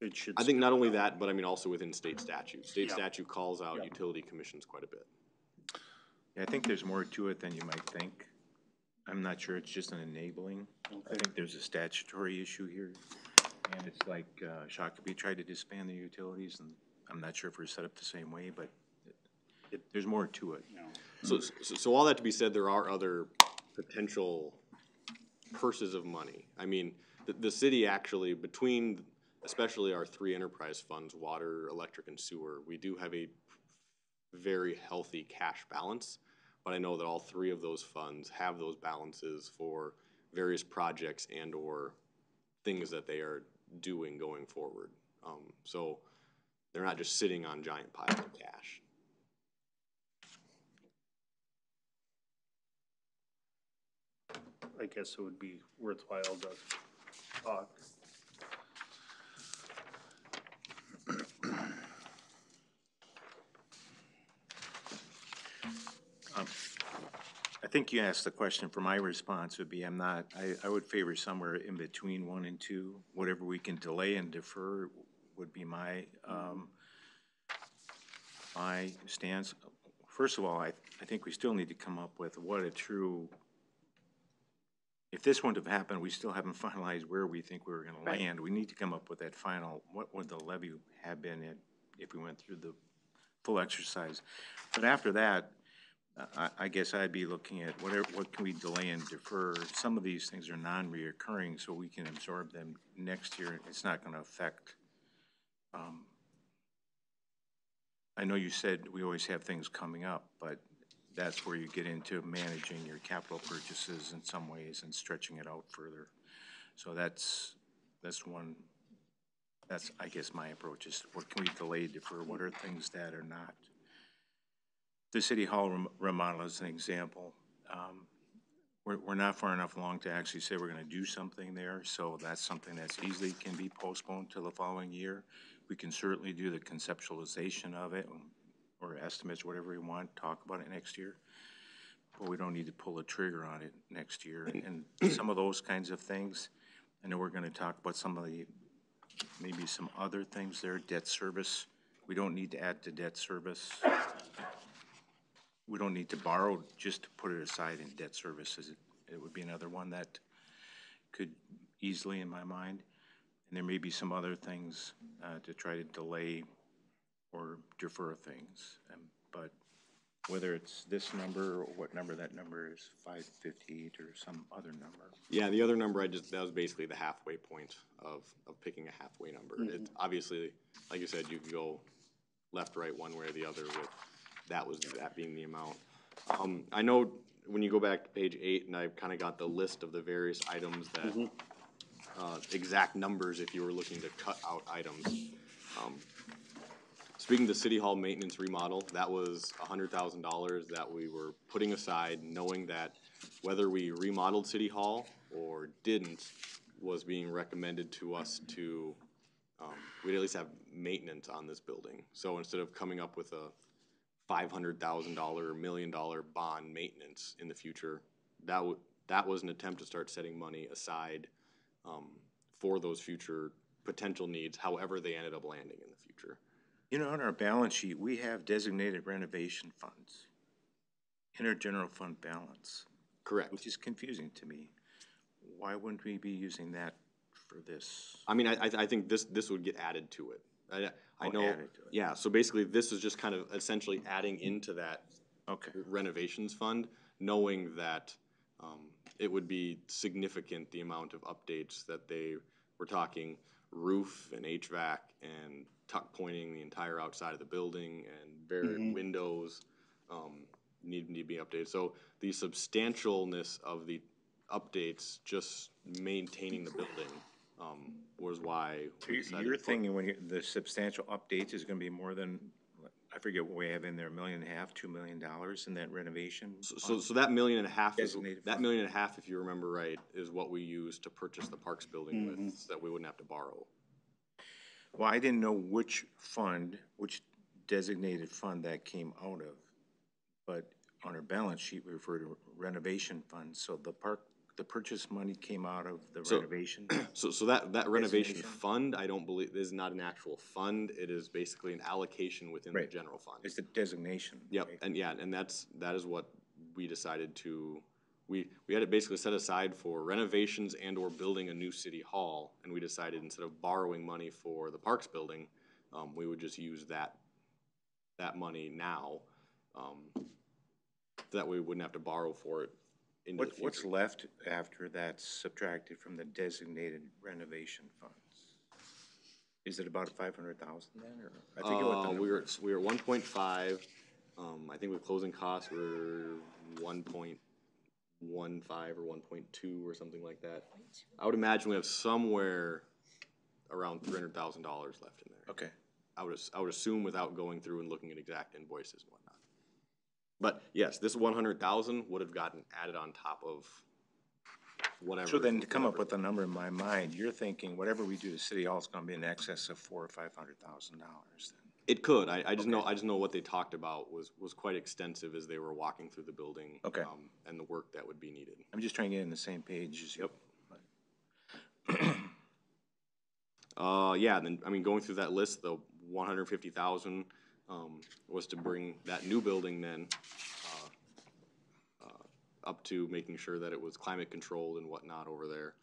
It should. I think not only that, but I mean also within state statute. State Yeah. statute calls out utility commissions quite a bit. Yeah, I think there's more to it than you might think. I'm not sure it's just an enabling. I think there's a statutory issue here. And it's like, uh, Shakopee tried to disband the utilities, and I'm not sure if we're set up the same way, but it, there's more to it. So, so, so all that to be said, there are other potential purses of money. I mean, the, the city actually, between especially our three enterprise funds, water, electric, and sewer, we do have a very healthy cash balance. But I know that all three of those funds have those balances for various projects and/or things that they are doing going forward. Um, so they're not just sitting on giant piles of cash. I guess it would be worthwhile to talk. I think you asked the question, for my response would be, I'm not, I, I would favor somewhere in between one and two. Whatever we can delay and defer would be my, um, my stance. First of all, I, I think we still need to come up with what a true, if this wouldn't have happened, we still haven't finalized where we think we were gonna land. We need to come up with that final, what would the levy have been if, if we went through the full exercise? But after that, I, I guess I'd be looking at whatever, what can we delay and defer? Some of these things are non-reoccurring, so we can absorb them next year. It's not gonna affect, um, I know you said we always have things coming up, but that's where you get into managing your capital purchases in some ways and stretching it out further. So that's, that's one, that's, I guess, my approach is what can we delay, defer? What are things that are not? The city hall rem- remodel is an example. Um, We're, we're not far enough along to actually say we're gonna do something there, so that's something that's easily can be postponed till the following year. We can certainly do the conceptualization of it, or estimates, whatever we want, talk about it next year. But we don't need to pull a trigger on it next year, and some of those kinds of things. I know we're gonna talk about some of the, maybe some other things there, debt service. We don't need to add to debt service we don't need to borrow just to put it aside in debt services. It, it would be another one that could easily, in my mind. And there may be some other things, uh, to try to delay or defer things. Um, But whether it's this number or what number that number is, five fifty-eight or some other number. Yeah, the other number I just, that was basically the halfway point of, of picking a halfway number. It, obviously, like you said, you can go left, right, one way or the other with, that was, that being the amount. Um, I know when you go back to page eight, and I've kinda got the list of the various items that, uh, exact numbers if you were looking to cut out items. Um, Speaking to City Hall maintenance remodel, that was a hundred thousand dollars that we were putting aside, knowing that whether we remodeled City Hall or didn't, was being recommended to us to, um, we'd at least have maintenance on this building. So instead of coming up with a five hundred thousand dollar or million dollar bond maintenance in the future, that would, that was an attempt to start setting money aside, um, for those future potential needs, however they ended up landing in the future. You know, on our balance sheet, we have designated renovation funds in our general fund balance, Correct. which is confusing to me. Why wouldn't we be using that for this? I mean, I, I, I think this, this would get added to it. I, I Oh, know, added to it. yeah, so basically, this is just kind of essentially adding into that Okay, renovations fund, knowing that, um, it would be significant, the amount of updates that they were talking roof and HVAC and tuck pointing the entire outside of the building and varied windows, um, need, need to be updated. So the substantialness of the updates, just maintaining the building, um, was why. so you're- decided you're to put- thinking when you, the substantial updates is gonna be more than, I forget what we have in there, a million and a half, two million dollars in that renovation? So, fund? so that million and a half is, that fund. million and a half, if you remember right, is what we used to purchase the Parks building with, so that we wouldn't have to borrow. Well, I didn't know which fund, which designated fund that came out of. But on our balance sheet, we refer to renovation fund, so the park, the purchase money came out of the So- renovation? So, so that, that renovation fund, I don't believe, is not an actual fund, it is basically an allocation within the Right. general fund. It's the designation. Yep, right? and yeah, and that's, that is what we decided to, we, we had it basically set aside for renovations and or building a new city hall, and we decided instead of borrowing money for the Parks building, um, we would just use that, that money now, um, that we wouldn't have to borrow for it into the What, what's left after that's subtracted from the designated renovation funds? Is it about five hundred thousand then, or? I forget what the Uh, we number were, is. we were one point five, um, I think with closing costs, we're one point one five or one point two or something like that. I would imagine we have somewhere around three hundred thousand dollars left in there. Okay, I would, I would assume without going through and looking at exact invoices and whatnot. But yes, this one hundred thousand would have gotten added on top of whatever. so then to come up with a number in my mind, you're thinking whatever we do to City Hall is gonna be in excess of four or five hundred thousand dollars then? It could, I, I just know, I just know what they talked about was, was quite extensive as they were walking through the building. Okay. um, And the work that would be needed. I'm just trying to get in the same page as you. Uh, yeah, and then, I mean, going through that list, the one hundred fifty thousand, um, was to bring that new building then, uh, uh, up to making sure that it was climate controlled and whatnot over there.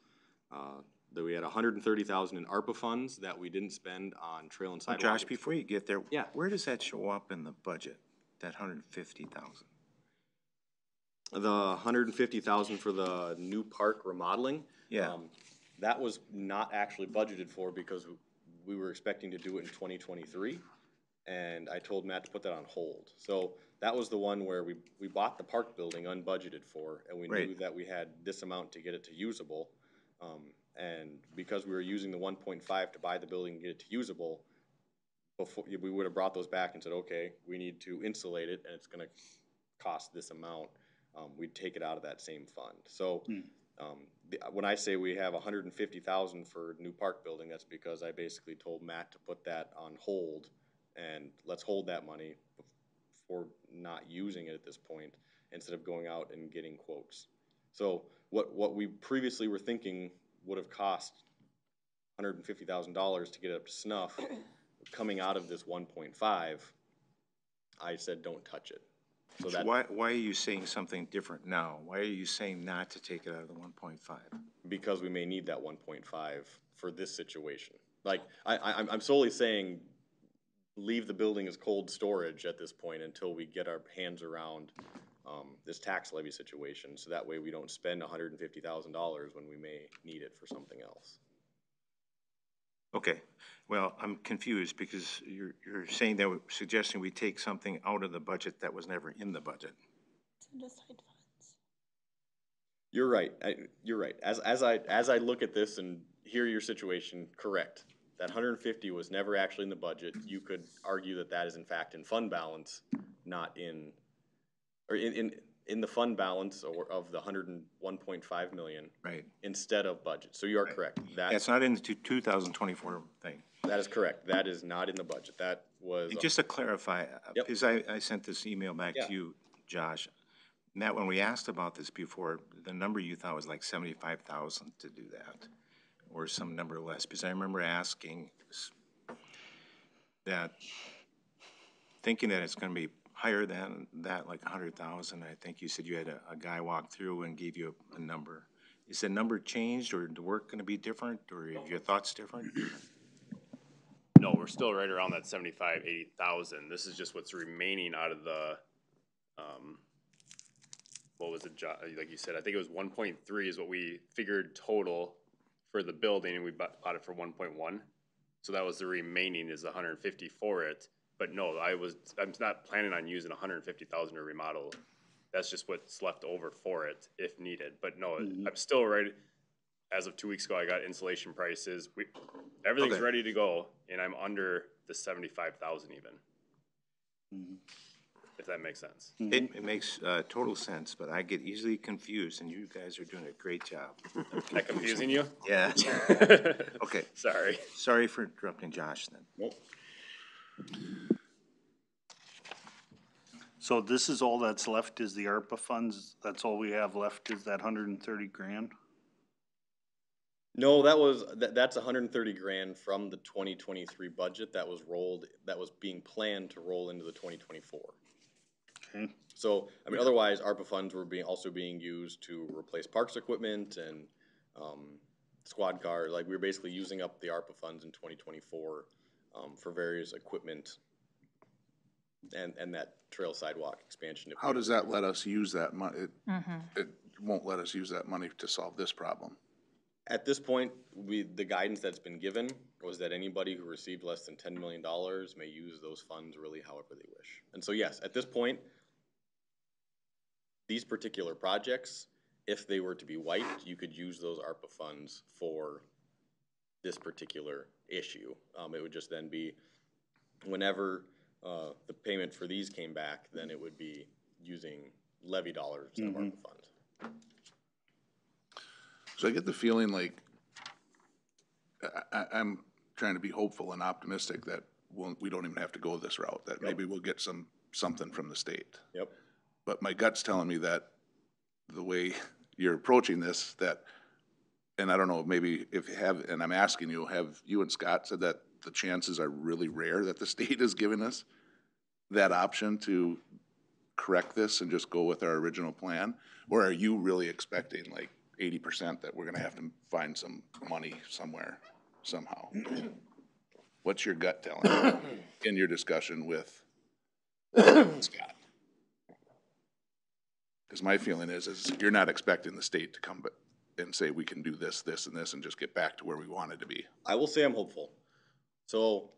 Uh, that we had hundred and thirty thousand in ARPA funds that we didn't spend on trail and sidewalk. Josh, before you get there. Yeah. Where does that show up in the budget, that hundred and fifty thousand? The hundred and fifty thousand for the new park remodeling. Yeah. um, That was not actually budgeted for because we were expecting to do it in twenty twenty-three. And I told Matt to put that on hold. So that was the one where we, we bought the park building unbudgeted for, and we knew that we had this amount to get it to usable. Um, and because we were using the one point five to buy the building and get it to usable, before, we would have brought those back and said, okay, we need to insulate it, and it's gonna cost this amount, um, we'd take it out of that same fund. So, um, the, when I say we have hundred and fifty thousand for new park building, that's because I basically told Matt to put that on hold, and let's hold that money for not using it at this point, instead of going out and getting quotes. So, what, what we previously were thinking would have cost hundred and fifty thousand dollars to get it up to snuff, coming out of this one point five, I said, don't touch it. So So that, why, why are you saying something different now? Why are you saying not to take it out of the one point five? because we may need that one point five for this situation. Like, I, I, I'm- I'm solely saying, leave the building as cold storage at this point until we get our hands around, um, this tax levy situation, so that way we don't spend hundred and fifty thousand dollars when we may need it for something else. Okay, well, I'm confused because you're, you're saying that, we're suggesting we take something out of the budget that was never in the budget. You're right, I, you're right. As, as I, as I look at this and hear your situation, correct. That hundred and fifty was never actually in the budget. You could argue that that is in fact in fund balance, not in, or in, in, in the fund balance or of the hundred and one point five million Right. instead of budget. So you are correct. That, That's not in the two thousand twenty-four thing. that is correct. That is not in the budget. That was. And Just to clarify, uh, Yep. because I, I sent this email back Yeah. to you, Josh. Matt, when we asked about this before, the number you thought was like seventy-five thousand to do that, or some number less, because I remember asking that, thinking that it's gonna be higher than that, like a hundred thousand, I think you said you had a, a guy walk through and gave you a, a number. Is the number changed, or the work gonna be different, or are your thoughts different? No, we're still right around that seventy-five, eighty thousand. This is just what's remaining out of the, um, what was it, like you said, I think it was one point three is what we figured total for the building, and we bought, bought it for one point one. So that was the remaining is hundred and fifty for it, but no, I was, I'm not planning on using hundred and fifty thousand to remodel. That's just what's left over for it if needed, but no, mm-hmm. I'm still right, as of two weeks ago, I got insulation prices, we, everything's Okay. ready to go, and I'm under the seventy-five thousand even. Mm-hmm if that makes sense. Mm -hmm. It, it makes uh, total sense, but I get easily confused, and you guys are doing a great job. Am I confusing you? Yeah. okay. Sorry. Sorry for interrupting Josh then. Nope. So this is all that's left is the ARPA funds? That's all we have left is that 130 grand? No, that was that, that's 130 grand from the 2023 budget that was rolled that was being planned to roll into the 2024. So, I mean, otherwise, ARPA funds were being, also being used to replace parks equipment and um, squad cars. Like, we were basically using up the ARPA funds in 2024 um, for various equipment and, and that trail sidewalk expansion. How does that let us use that money? It, mm-hmm. it won't let us use that money to solve this problem. At this point, we, the guidance that's been given was that anybody who received less than ten million dollars may use those funds really however they wish. And so yes, at this point, these particular projects, if they were to be wiped, you could use those ARPA funds for this particular issue. Um, it would just then be, whenever, uh, the payment for these came back, then it would be using levy dollars instead of ARPA funds. So I get the feeling like, I, I'm trying to be hopeful and optimistic that we'll, we don't even have to go this route, that maybe we'll get some, something from the state. Yep. But my gut's telling me that the way you're approaching this, that, and I don't know, maybe if you have, and I'm asking you, have you and Scott said that the chances are really rare that the state is giving us that option to correct this and just go with our original plan? Or are you really expecting like eighty percent that we're gonna have to find some money somewhere, somehow? What's your gut telling you in your discussion with Scott? Because my feeling is, is you're not expecting the state to come and say, we can do this, this, and this, and just get back to where we wanted to be. I will say I'm hopeful. So,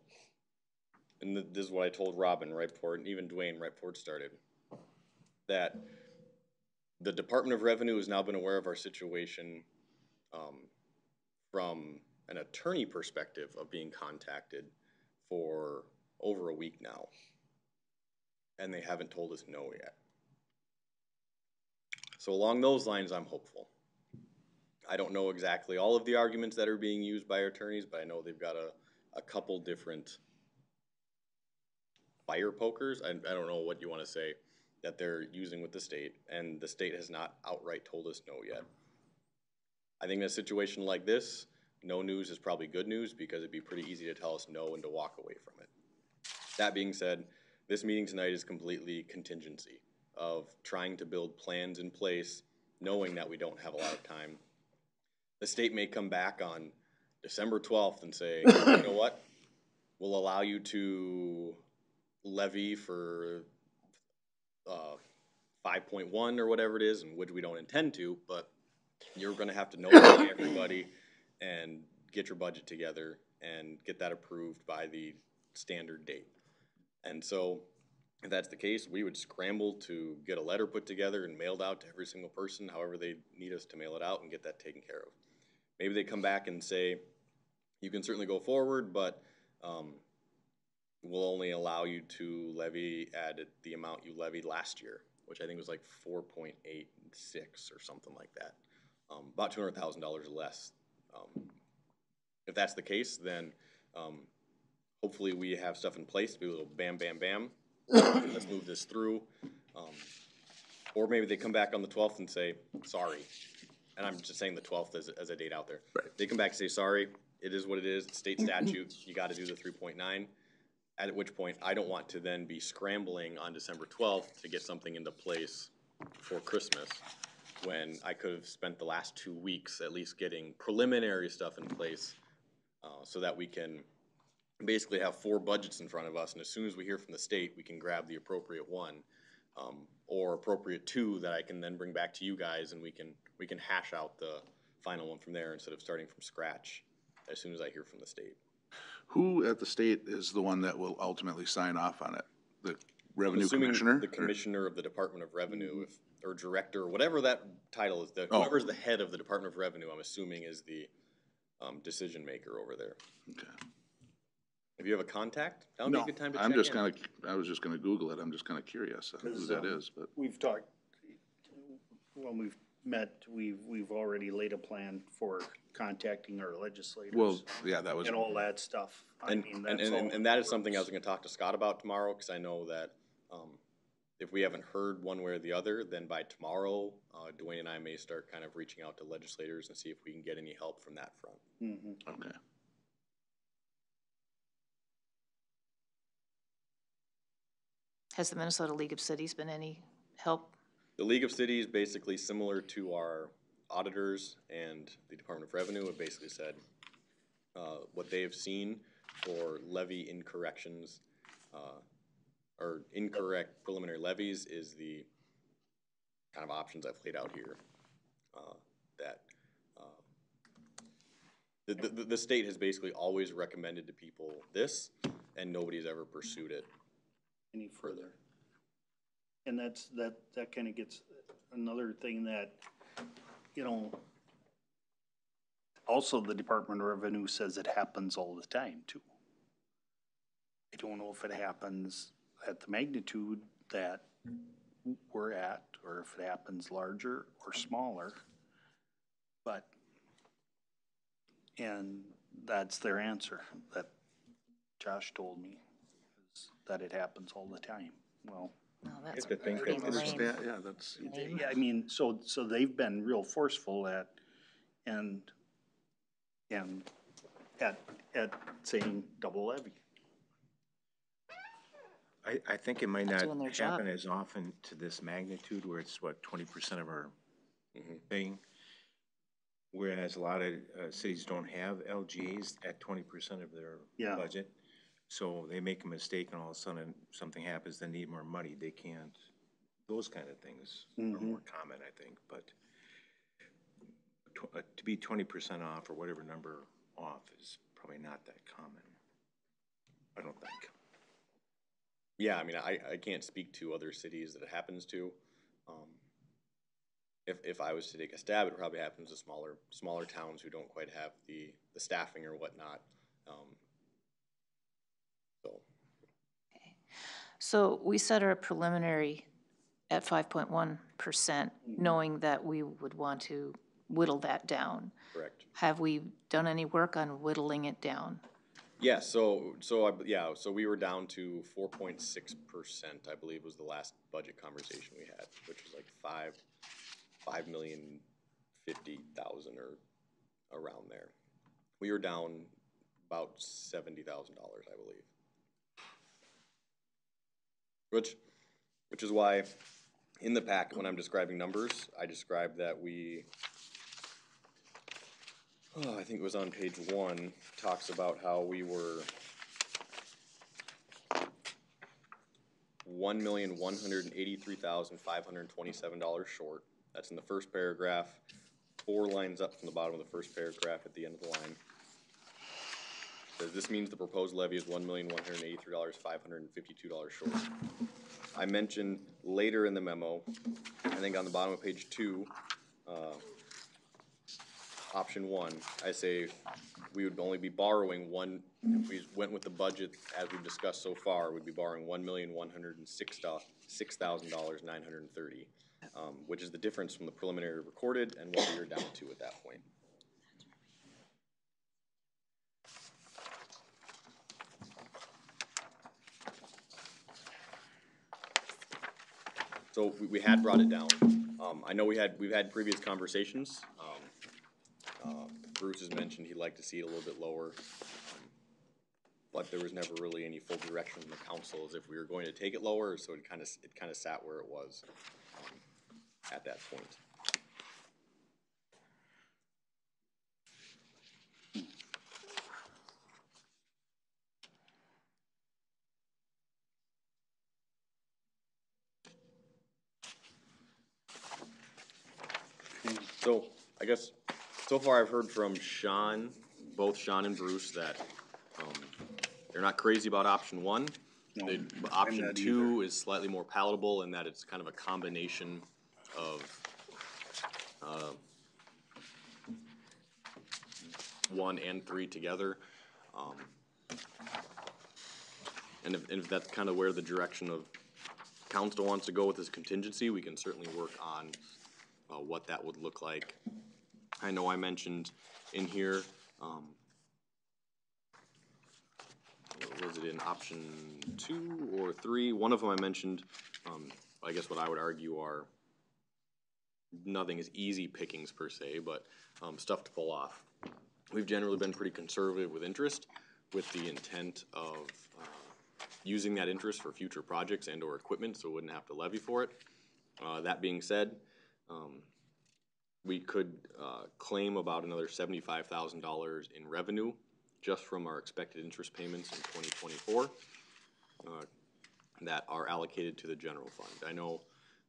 and th- this is what I told Robin right before, and even Dwayne right before it started, that the Department of Revenue has now been aware of our situation um, from an attorney perspective of being contacted for over a week now. And they haven't told us no yet. So along those lines, I'm hopeful. I don't know exactly all of the arguments that are being used by attorneys, but I know they've got a, a couple different fire pokers, I, I don't know what you wanna say, that they're using with the state, and the state has not outright told us no yet. I think in a situation like this, no news is probably good news, because it'd be pretty easy to tell us no and to walk away from it. That being said, this meeting tonight is completely contingency. Of trying to build plans in place, knowing that we don't have a lot of time. The state may come back on December twelfth and say, you know what? We'll allow you to levy for, uh, five point one or whatever it is, and which we don't intend to, but you're gonna have to notify everybody and get your budget together and get that approved by the standard date. And so, if that's the case, we would scramble to get a letter put together and mailed out to every single person, however they need us to mail it out and get that taken care of. Maybe they come back and say, you can certainly go forward, but, um, we'll only allow you to levy at the amount you levied last year, which I think was like four point eight six or something like that. Um, about two hundred thousand dollars less. Um, If that's the case, then, um, hopefully we have stuff in place to be able to bam, bam, bam. Let's move this through. Um, Or maybe they come back on the twelfth and say, sorry. And I'm just saying the twelfth as, as a date out there. Right. They come back and say, sorry, it is what it is, it's state statute, you gotta do the three point nine. At which point, I don't want to then be scrambling on December twelfth to get something into place for Christmas, when I could have spent the last two weeks at least getting preliminary stuff in place, uh, so that we can basically have four budgets in front of us, and as soon as we hear from the state, we can grab the appropriate one, um, or appropriate two that I can then bring back to you guys, and we can, we can hash out the final one from there instead of starting from scratch as soon as I hear from the state. Who at the state is the one that will ultimately sign off on it? The revenue Assuming commissioner? The or- commissioner of the Department of Revenue, if, or director, whatever that title is, the- Oh. whoever's the head of the Department of Revenue, I'm assuming is the, um, decision maker over there. Okay. If you have a contact, that would be a No, good time to check I'm in. just kinda, I was just gonna Google it, I'm just kinda curious on who Because, that um, is, but, We've talked, when we've met, we've, we've already laid a plan for contacting our legislators. well, yeah, that was, And all that stuff. I And, mean, and, that's and, all. and that is something I was gonna talk to Scott about tomorrow, cause I know that, um, if we haven't heard one way or the other, then by tomorrow, uh, Dwayne and I may start kind of reaching out to legislators and see if we can get any help from that front. Mhm. okay. Has the Minnesota League of Cities been any help? The League of Cities, basically similar to our auditors and the Department of Revenue, have basically said, uh, what they have seen for levy incorrections, uh, or incorrect preliminary levies is the kind of options I've laid out here. uh, That, uh, the, the, the state has basically always recommended to people this, and nobody's ever pursued it. Any further. And that's, that, that kind of gets another thing that, you know, also the Department of Revenue says it happens all the time too. I don't know if it happens at the magnitude that we're at, or if it happens larger or smaller, but, and that's their answer, that Josh told me that it happens all the time. Well, No, that's to think pretty that this is- lame. Yeah, yeah, that's, yeah, I mean, so, so they've been real forceful at, and, and at, at saying double levy. I, I think it might not doing their job. happen as often to this magnitude where it's what, twenty percent of our Mhm. thing? Whereas a lot of, uh, cities don't have LGAs at twenty percent of their Yeah. budget. So they make a mistake and all of a sudden something happens, they need more money, they can't, those kind of things are Mhm. more common, I think, but tw- uh, to be twenty percent off or whatever number off is probably not that common. I don't think. Yeah, I mean, I, I can't speak to other cities that it happens to. Um, If, if I was to take a stab, it probably happens to smaller, smaller towns who don't quite have the, the staffing or whatnot. Um, So, So we set our preliminary at five point one percent, mm-hmm. knowing that we would want to whittle that down. correct. Have we done any work on whittling it down? Yeah, so, so, I yeah, so we were down to four point six percent, I believe was the last budget conversation we had, which was like five, five million fifty thousand or around there. We were down about seventy thousand dollars, I believe. Which, which is why in the pack, when I'm describing numbers, I described that we, oh, I think it was on page one, talks about how we were one million, one hundred and eighty-three thousand, five hundred and twenty-seven dollars short. That's in the first paragraph, four lines up from the bottom of the first paragraph at the end of the line. Says this means the proposed levy is one million, one hundred eighty-three dollars, five hundred and fifty-two dollars short. I mentioned later in the memo, I think on the bottom of page two, uh, option one, I say we would only be borrowing one, if we went with the budget as we've discussed so far, we'd be borrowing one million, one hundred and six thousand dollars, nine hundred and thirty, um, which is the difference from the preliminary recorded and what we were down to at that point. So we, we had brought it down. Um, I know we had, we've had previous conversations. Um, uh, Bruce has mentioned he'd like to see it a little bit lower. um, But there was never really any full direction from the council as if we were going to take it lower, so it kind of, it kind of sat where it was, um, at that point. So, I guess, so far I've heard from Sean, both Sean and Bruce, that, um, they're not crazy about option one. They, but option not two is slightly more palatable in that it's kind of a combination of, uh, one and three together. Um, And if, and if that's kind of where the direction of council wants to go with this contingency, we can certainly work on uh, what that would look like. I know I mentioned in here, um, was it in option two or three? One of them I mentioned, um, I guess what I would argue are nothing is easy pickings per se, but, um, stuff to pull off. We've generally been pretty conservative with interest, with the intent of, uh, using that interest for future projects and or equipment, so we wouldn't have to levy for it. Uh, that being said, um, we could, uh, claim about another seventy-five thousand dollars in revenue just from our expected interest payments in twenty twenty-four, uh, that are allocated to the general fund. I know,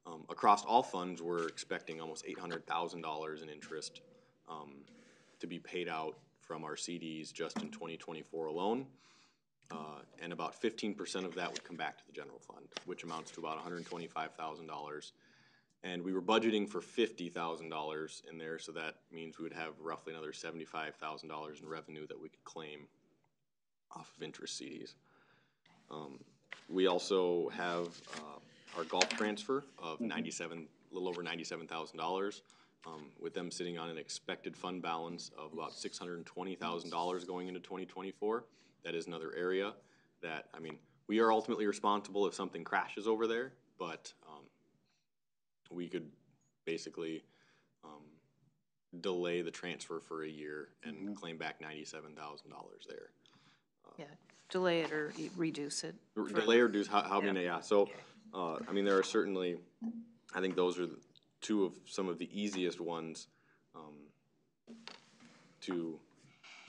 um, across all funds, we're expecting almost eight hundred thousand dollars in interest, um, to be paid out from our CDs just in twenty twenty-four alone. Uh, and about fifteen percent of that would come back to the general fund, which amounts to about hundred and twenty-five thousand dollars. And we were budgeting for fifty thousand dollars in there, so that means we would have roughly another seventy-five thousand dollars in revenue that we could claim off of interest CDs. Um, we also have, uh, our golf transfer of ninety-seven, a little over ninety-seven thousand dollars. Um, with them sitting on an expected fund balance of about six hundred and twenty thousand dollars going into twenty twenty-four. That is another area that, I mean, we are ultimately responsible if something crashes over there, but, um, we could basically, um, delay the transfer for a year and claim back ninety-seven thousand dollars there. Yeah, delay it or e- reduce it. Or Delay or reduce, how, how many, yeah, so, uh, I mean, there are certainly, I think those are the two of, some of the easiest ones, um, to,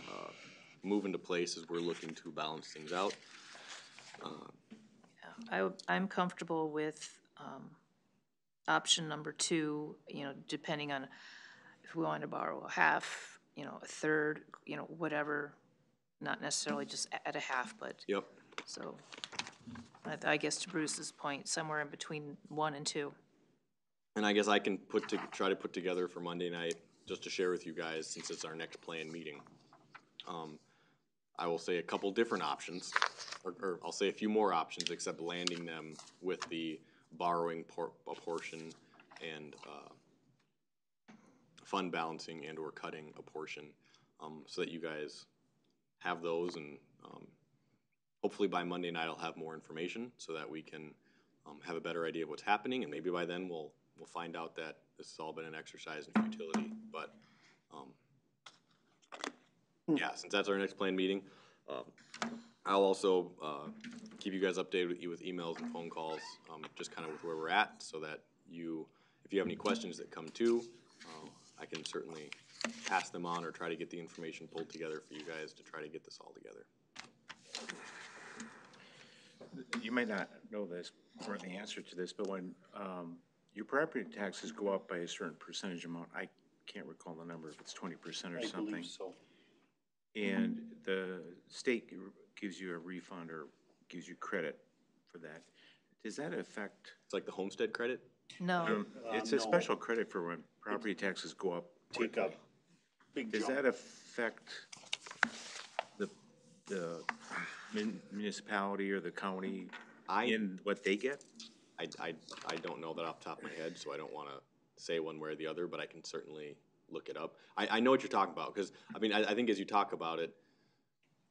uh, move into place as we're looking to balance things out. I, would- I'm comfortable with, um, option number two, you know, depending on if we want to borrow a half, you know, a third, you know, whatever, not necessarily just at a half, but, Yep, so. I, I guess to Bruce's point, somewhere in between one and two. and I guess I can put to, try to put together for Monday night, just to share with you guys, since it's our next planned meeting. Um, I will say a couple different options, or, or I'll say a few more options, except landing them with the borrowing por- a portion and, uh, fund balancing and or cutting a portion, um, so that you guys have those and, um, hopefully by Monday night I'll have more information so that we can, um, have a better idea of what's happening, and maybe by then we'll, we'll find out that this has all been an exercise in futility, but, um, yeah, since that's our next planned meeting, um, I'll also, uh, keep you guys updated with, with emails and phone calls, um, just kind of with where we're at, so that you, if you have any questions that come to, uh, I can certainly pass them on or try to get the information pulled together for you guys to try to get this all together. You might not know this, or the answer to this, but when, um, your property taxes go up by a certain percentage amount, I can't recall the number, if it's twenty percent or I something. believe so. And the state gi- gives you a refund or gives you credit for that. Does that affect, It's like the homestead credit? No, um, it's Uh, a no. special credit for when property taxes go up Take quickly. up big Does jump. that affect the, the mun- municipality or the county I- in what they get? I, I, I don't know that off the top of my head, so I don't wanna say one way or the other, but I can certainly look it up. I, I know what you're talking about, cause, I mean, I, I think as you talk about it,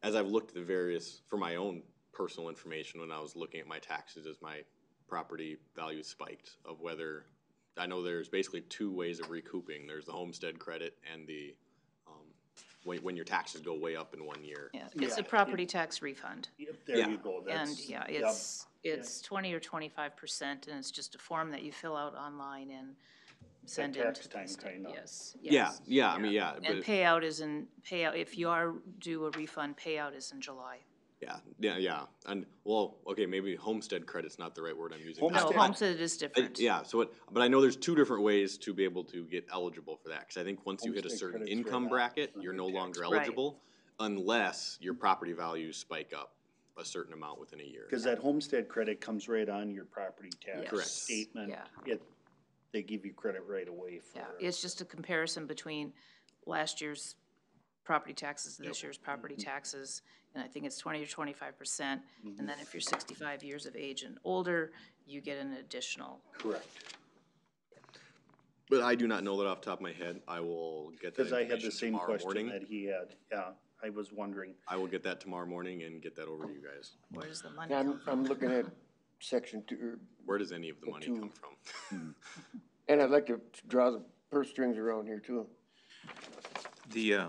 as I've looked at the various, for my own personal information, when I was looking at my taxes as my property value spiked, of whether, I know there's basically two ways of recouping, there's the homestead credit and the, um, when, when your taxes go way up in one year. yeah, it's a Yeah, property tax refund. Yep, There Yeah. you go, And, that's. yeah, yep. it's, it's twenty or twenty-five percent, and it's just a form that you fill out online and send in tax to the time state. kinda. Yes, Yeah, yes. yeah, I mean, yeah, And but, payout is in, payout, if you are due a refund, payout is in July. yeah, yeah, yeah, and, well, okay, maybe homestead credit's not the right word I'm using. No, Homestead- homestead is I- different. Yeah, so it, but I know there's two different ways to be able to get eligible for that, cause I think once you hit a Homestead certain credit's right income on bracket, under you're no tax. longer Right. eligible unless your property values spike up a certain amount within a year. Cause that homestead credit comes right on your property tax Correct. statement. Yeah. It, they give you credit right away for. Yeah, it's just a comparison between last year's property taxes and this year's property mm-hmm. taxes. And I think it's twenty or twenty-five percent. And then if mm-hmm. you're sixty-five years of age and older, you get an additional. Correct. But I do not know that off the top of my head, I will get that Cause I had the information same tomorrow question morning. that he had, yeah, I was wondering. I will get that tomorrow morning and get that over to you guys. Where does the money Yeah, come I'm. I'm looking at section two, er, Where does any of the money two. come from? and I'd like to draw the purse strings around here too. The, uh,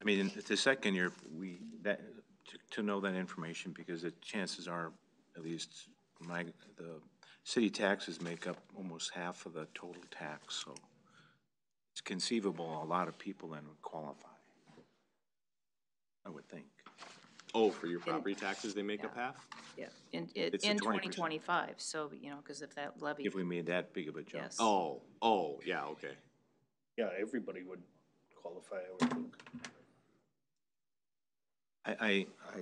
I mean, the second year, we, that, to, to know that information, because the chances are, at least my, the city taxes make up almost half of the total tax, so it's conceivable a lot of people then would qualify. I would think. Oh, for your property taxes, they make up half? Yeah, in, it- It's the in 20%. twenty twenty-five, so, you know, because if that levy, If we made that big of a jump. yes. Oh, oh, yeah, okay. Yeah, everybody would qualify, I would think. I, I, I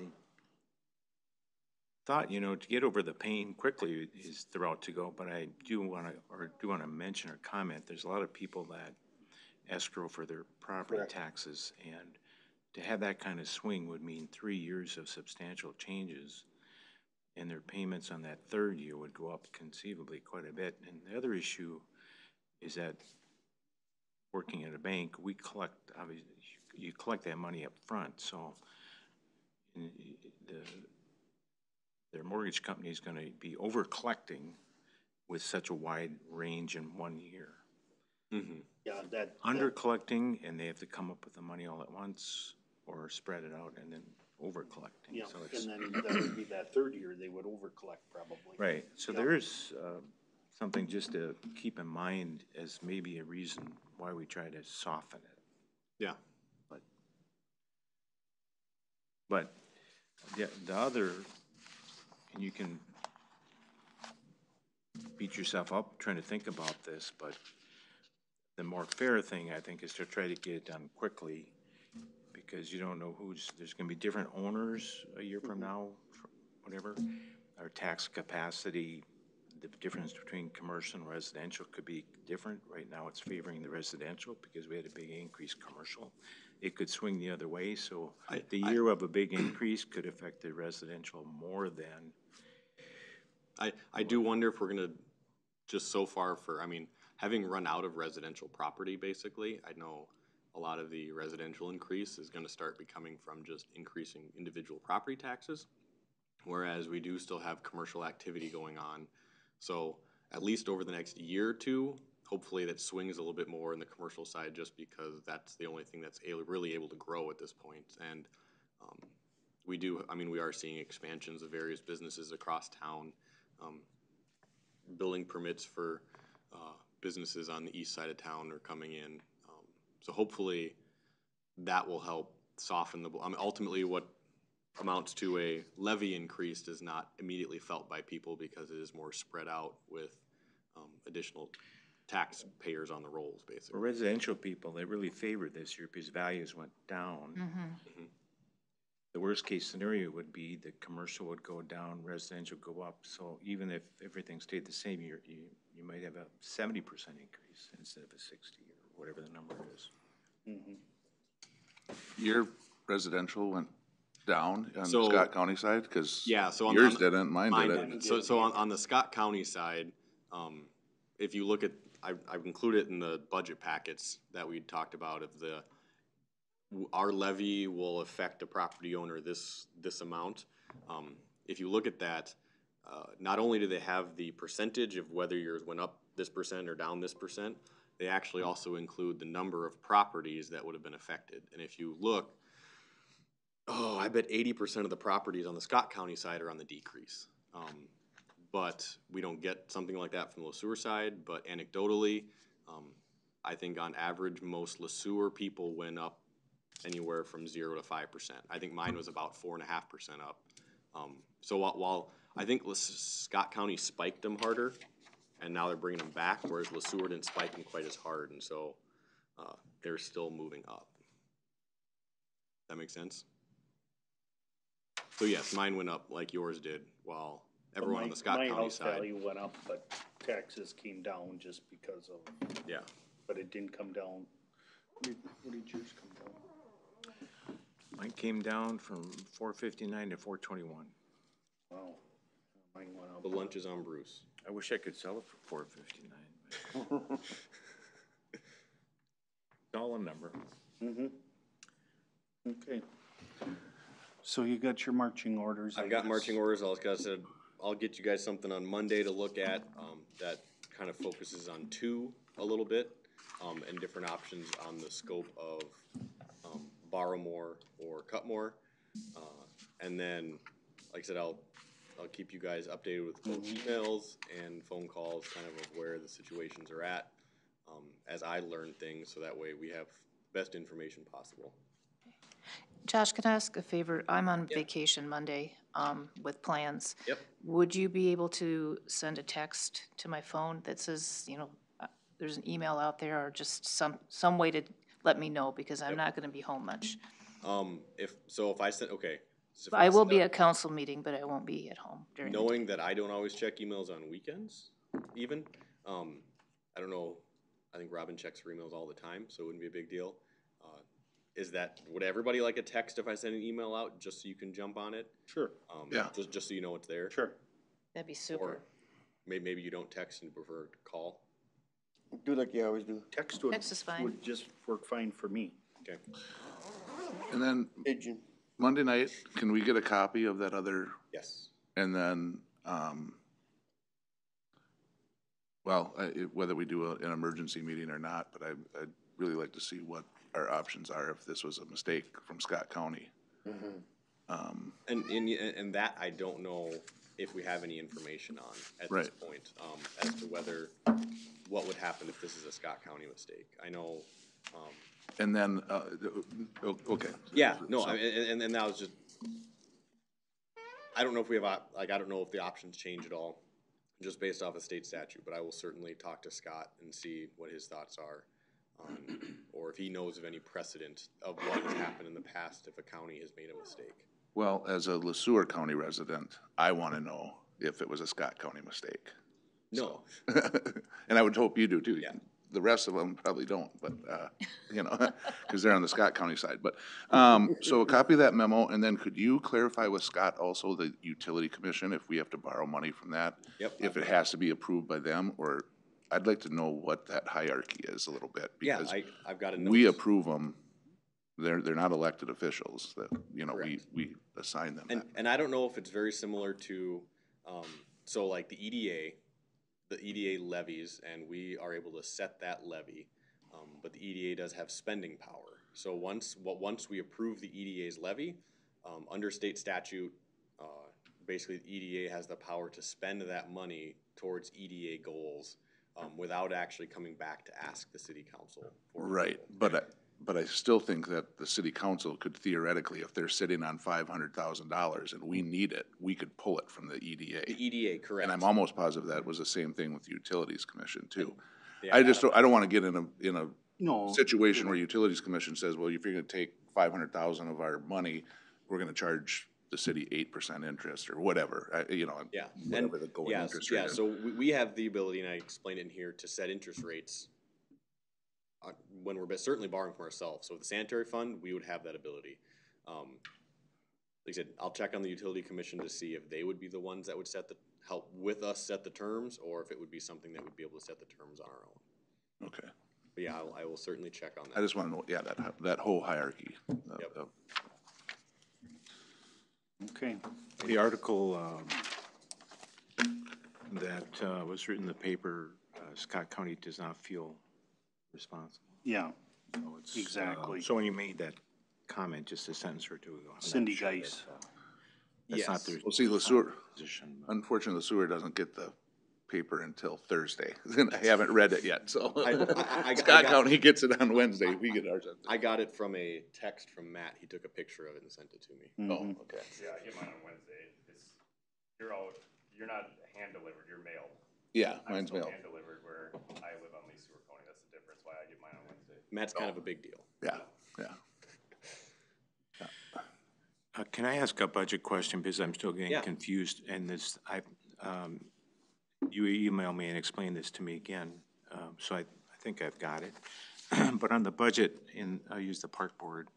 thought, you know, to get over the pain quickly is the route to go, but I do wanna, or do wanna mention or comment, there's a lot of people that escrow for their property Correct. taxes, and to have that kind of swing would mean three years of substantial changes, and their payments on that third year would go up conceivably quite a bit. And the other issue is that working at a bank, we collect, obviously, you collect that money up front, so the, their mortgage company is gonna be over collecting with such a wide range in one year. Mm-hmm. Yeah, that. Under collecting, and they have to come up with the money all at once, or spread it out and then over collecting, Yeah, so it's. and then that would be that third year, they would over collect probably. Right, so Yeah. there is, uh, something just to keep in mind as maybe a reason why we try to soften it. Yeah. But, but the, the other, and you can beat yourself up trying to think about this, but the more fair thing, I think, is to try to get it done quickly, because you don't know who's, there's gonna be different owners a year from mm-hmm. now, whatever. Our tax capacity, the difference between commercial and residential could be different. Right now, it's favoring the residential because we had a big increase commercial. It could swing the other way, so I- the I- year of a big increase could affect the residential more than, I, I do wonder if we're gonna, just so far for, I mean, having run out of residential property, basically, I know a lot of the residential increase is gonna start becoming from just increasing individual property taxes. Whereas we do still have commercial activity going on. So at least over the next year or two, hopefully that swings a little bit more in the commercial side just because that's the only thing that's really able to grow at this point. And, um, we do, I mean, we are seeing expansions of various businesses across town. Um, building permits for, uh, businesses on the east side of town are coming in. So hopefully, that will help soften the, bl- I mean, ultimately, what amounts to a levy increase is not immediately felt by people because it is more spread out with, um, additional taxpayers on the rolls, For basically. residential people, they really favored this year because values went down. The worst-case scenario would be the commercial would go down, residential go up. So even if everything stayed the same, you're, you, you might have a seventy percent increase instead of a sixty or whatever the number is. Your residential went down on the Scott County side? Because Yeah, so on- yours the- didn't, mine Mine didn't. didn't. So, so on, on the Scott County side, um, if you look at, I've, I've included in the budget packets that we talked about of the, our levy will affect a property owner this, this amount. Um, if you look at that, uh, not only do they have the percentage of whether yours went up this percent or down this percent, they actually also include the number of properties that would have been affected. And if you look, oh, I bet eighty percent of the properties on the Scott County side are on the decrease. Um, but we don't get something like that from the LeSueur side, but anecdotally, um, I think on average, most LeSueur people went up anywhere from zero to five percent. I think mine was about four and a half percent up. Um, so while, while I think Scott County spiked them harder, and now they're bringing them back, whereas LeSueur didn't spike them quite as hard, and so, uh, they're still moving up. That make sense? So yes, mine went up like yours did, while everyone on My- the Scott My County house side, value went up, but taxes came down just because of, yeah. but it didn't come down. What did, what did yours come down? Mine came down from four fifty-nine to four twenty-one. Wow, mine went up. The lunch is on Bruce. I wish I could sell it for four fifty-nine. It's all a number. Okay. So you got your marching orders? I I've got guess. marching orders, I'll, like I said, I'll get you guys something on Monday to look at, um, that kind of focuses on two a little bit, um, and different options on the scope of, um, borrow more or cut more. Uh, and then, like I said, I'll, I'll keep you guys updated with both emails and phone calls, kind of of where the situations are at, um, as I learn things, so that way we have best information possible. Josh, can I ask a favor? I'm on vacation Monday, um, with plans. Yep. Would you be able to send a text to my phone that says, you know, uh, there's an email out there or just some, some way to let me know because I'm not gonna be home much. Um, if, so if I send, okay. So I will send be at council meeting, but I won't be at home during the day. knowing that I don't always check emails on weekends, even, um, I don't know, I think Robin checks her emails all the time, so it wouldn't be a big deal. Uh, Is that, would everybody like a text if I send an email out, just so you can jump on it? Sure, Um, Yeah. Just, just so you know it's there? sure. That'd be Or super. maybe, maybe you don't text and prefer to call? Do like you always do. Text would, Text is fine. would just work fine for me. Okay. And then Pigeon. Monday night, can we get a copy of that other, Yes. and then, um, well, I- it- whether we do a- an emergency meeting or not, but I, I'd really like to see what our options are if this was a mistake from Scott County. Um, And, and, and that I don't know if we have any information on at this Right. point, um, as to whether, what would happen if this is a Scott County mistake. I know, um, And then, uh, o- okay. Yeah, no, I mean, and, and, that was just, I don't know if we have, op- like, I don't know if the options change at all, just based off of state statute, but I will certainly talk to Scott and see what his thoughts are. Um, or if he knows of any precedent of what has happened in the past if a county has made a mistake. Well, as a LeSueur County resident, I want to know if it was a Scott County mistake. No, And I would hope you do too. Yeah. The rest of them probably don't, but, uh, you know, because they're on the Scott County side. But, um, so a copy of that memo, and then could you clarify with Scott also the utility commission, if we have to borrow money from that? Yep. If it has to be approved by them, or I'd like to know what that hierarchy is a little bit. yeah, because I, I've got a note. We approve them, they're, they're not elected officials, that, you know, we, we assign them And, that. and I don't know if it's very similar to, um, so like the EDA, the EDA levies, and we are able to set that levy. Um, but the EDA does have spending power. So once, what, once we approve the EDA's levy, um, under state statute, uh, basically the EDA has the power to spend that money towards EDA goals, um, without actually coming back to ask the city council. for Right, approval. but but I still think that the city council could theoretically, if they're sitting on five hundred thousand dollars and we need it, we could pull it from the EDA. The EDA. EDA, correct. And I'm almost positive that was the same thing with the Utilities Commission too. Yeah, I just don't, I don't wanna get in a, in a No, situation where Utilities Commission says, well, if you're gonna take five hundred thousand of our money, we're gonna charge the city eight percent interest or whatever, I, you know, Yeah, and, whatever the going yeah, interest yeah, rate is. so we, we have the ability, and I explained it in here, to set interest rates uh, when we're certainly borrowing from ourselves, so with the sanitary fund, we would have that ability. Um, Like I said, I'll check on the utility commission to see if they would be the ones that would set the, help with us set the terms, or if it would be something that we'd be able to set the terms on our own. Okay, But yeah, I'll- I will certainly check on that. I just wanna know, yeah, that, that whole hierarchy. of- Yep. of- okay. The article, um, that, uh, was written in the paper, uh, Scott County does not feel responsible. Yeah, So it's, uh, Exactly. So when you made that comment just a sentence or two ago. I'm not Cindy sure Geis. that, uh, That's not Yes. their Well, see, the sewer, position. but- unfortunately, the sewer doesn't get the paper until Thursday, and I haven't read it yet, so. I- I- I- I Scott got- County gets it on Wednesday, we get ours on. I got it from a text from Matt, he took a picture of it and sent it to me. Mhm. Oh, okay. Yeah, I get mine on Wednesday. It's, you're out, you're not hand delivered, you're mailed. Yeah, I'm mine's still mail. hand delivered where I live on LeSueur County, that's the difference why I get mine on Wednesday. Matt's kind of a big deal. Yeah, yeah. Uh, can I ask a budget question, because I'm still getting Yeah. confused, and this, I, um, you emailed me and explained this to me again, um, so I, I think I've got it. But on the budget, in, I use the park board,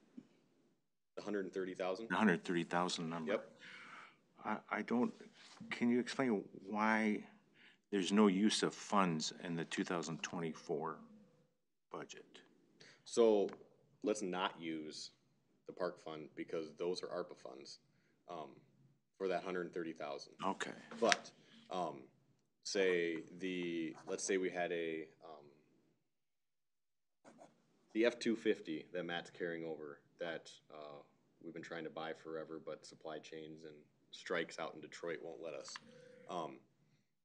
hundred and thirty thousand? the hundred thirty thousand number. Yep. I, I don't, can you explain why there's no use of funds in the two thousand twenty-four budget? So let's not use the park fund because those are ARPA funds, um, for that hundred and thirty thousand. Okay, But, um, say the, let's say we had a, um, the F-250 that Matt's carrying over that, uh, we've been trying to buy forever, but supply chains and strikes out in Detroit won't let us. Um,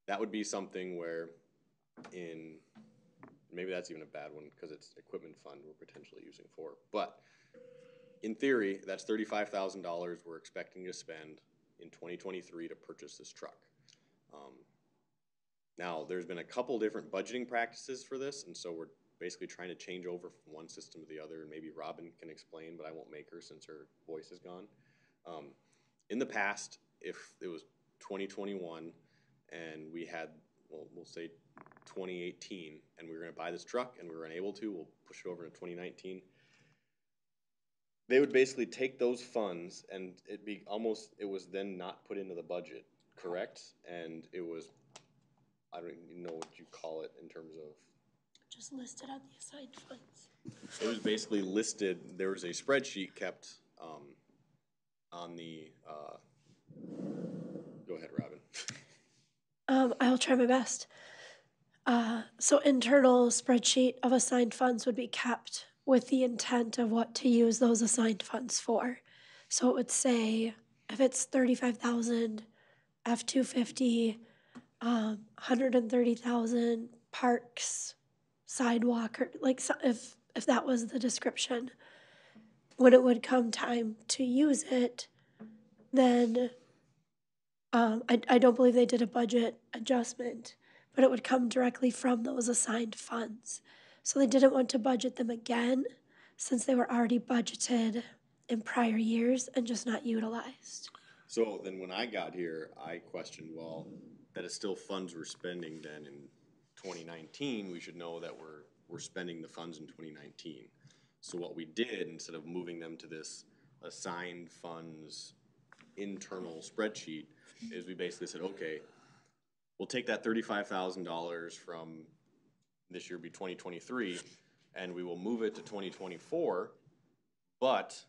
that would be something where in, maybe that's even a bad one, cause it's equipment fund we're potentially using for, but in theory, that's thirty-five thousand dollars we're expecting to spend in twenty twenty-three to purchase this truck. Um, Now, there's been a couple different budgeting practices for this, and so we're basically trying to change over from one system to the other, and maybe Robin can explain, but I won't make her since her voice is gone. Um, in the past, if it was twenty twenty-one and we had, well, we'll say twenty eighteen, and we were gonna buy this truck and we were unable to, we'll push it over to twenty nineteen. They would basically take those funds and it'd be almost, it was then not put into the budget, correct? And it was, I don't even know what you call it in terms of Just listed on the assigned funds. it was basically listed, there was a spreadsheet kept, um, on the, uh, go ahead, Robin. Um, I'll try my best. Uh, so internal spreadsheet of assigned funds would be kept with the intent of what to use those assigned funds for. So it would say if it's thirty-five thousand, F two fifty, um, hundred and thirty thousand, parks, sidewalk, or like so- if if that was the description. When it would come time to use it, then um, I, I don't believe they did a budget adjustment, but it would come directly from those assigned funds. So they didn't want to budget them again since they were already budgeted in prior years and just not utilized. So then when I got here, I questioned, well, that is still funds we're spending then in twenty nineteen, we should know that we're, we're spending the funds in twenty nineteen. So what we did, instead of moving them to this assigned funds internal spreadsheet, is we basically said, okay, we'll take that thirty-five thousand dollars from this year be twenty twenty-three, and we will move it to twenty twenty-four, but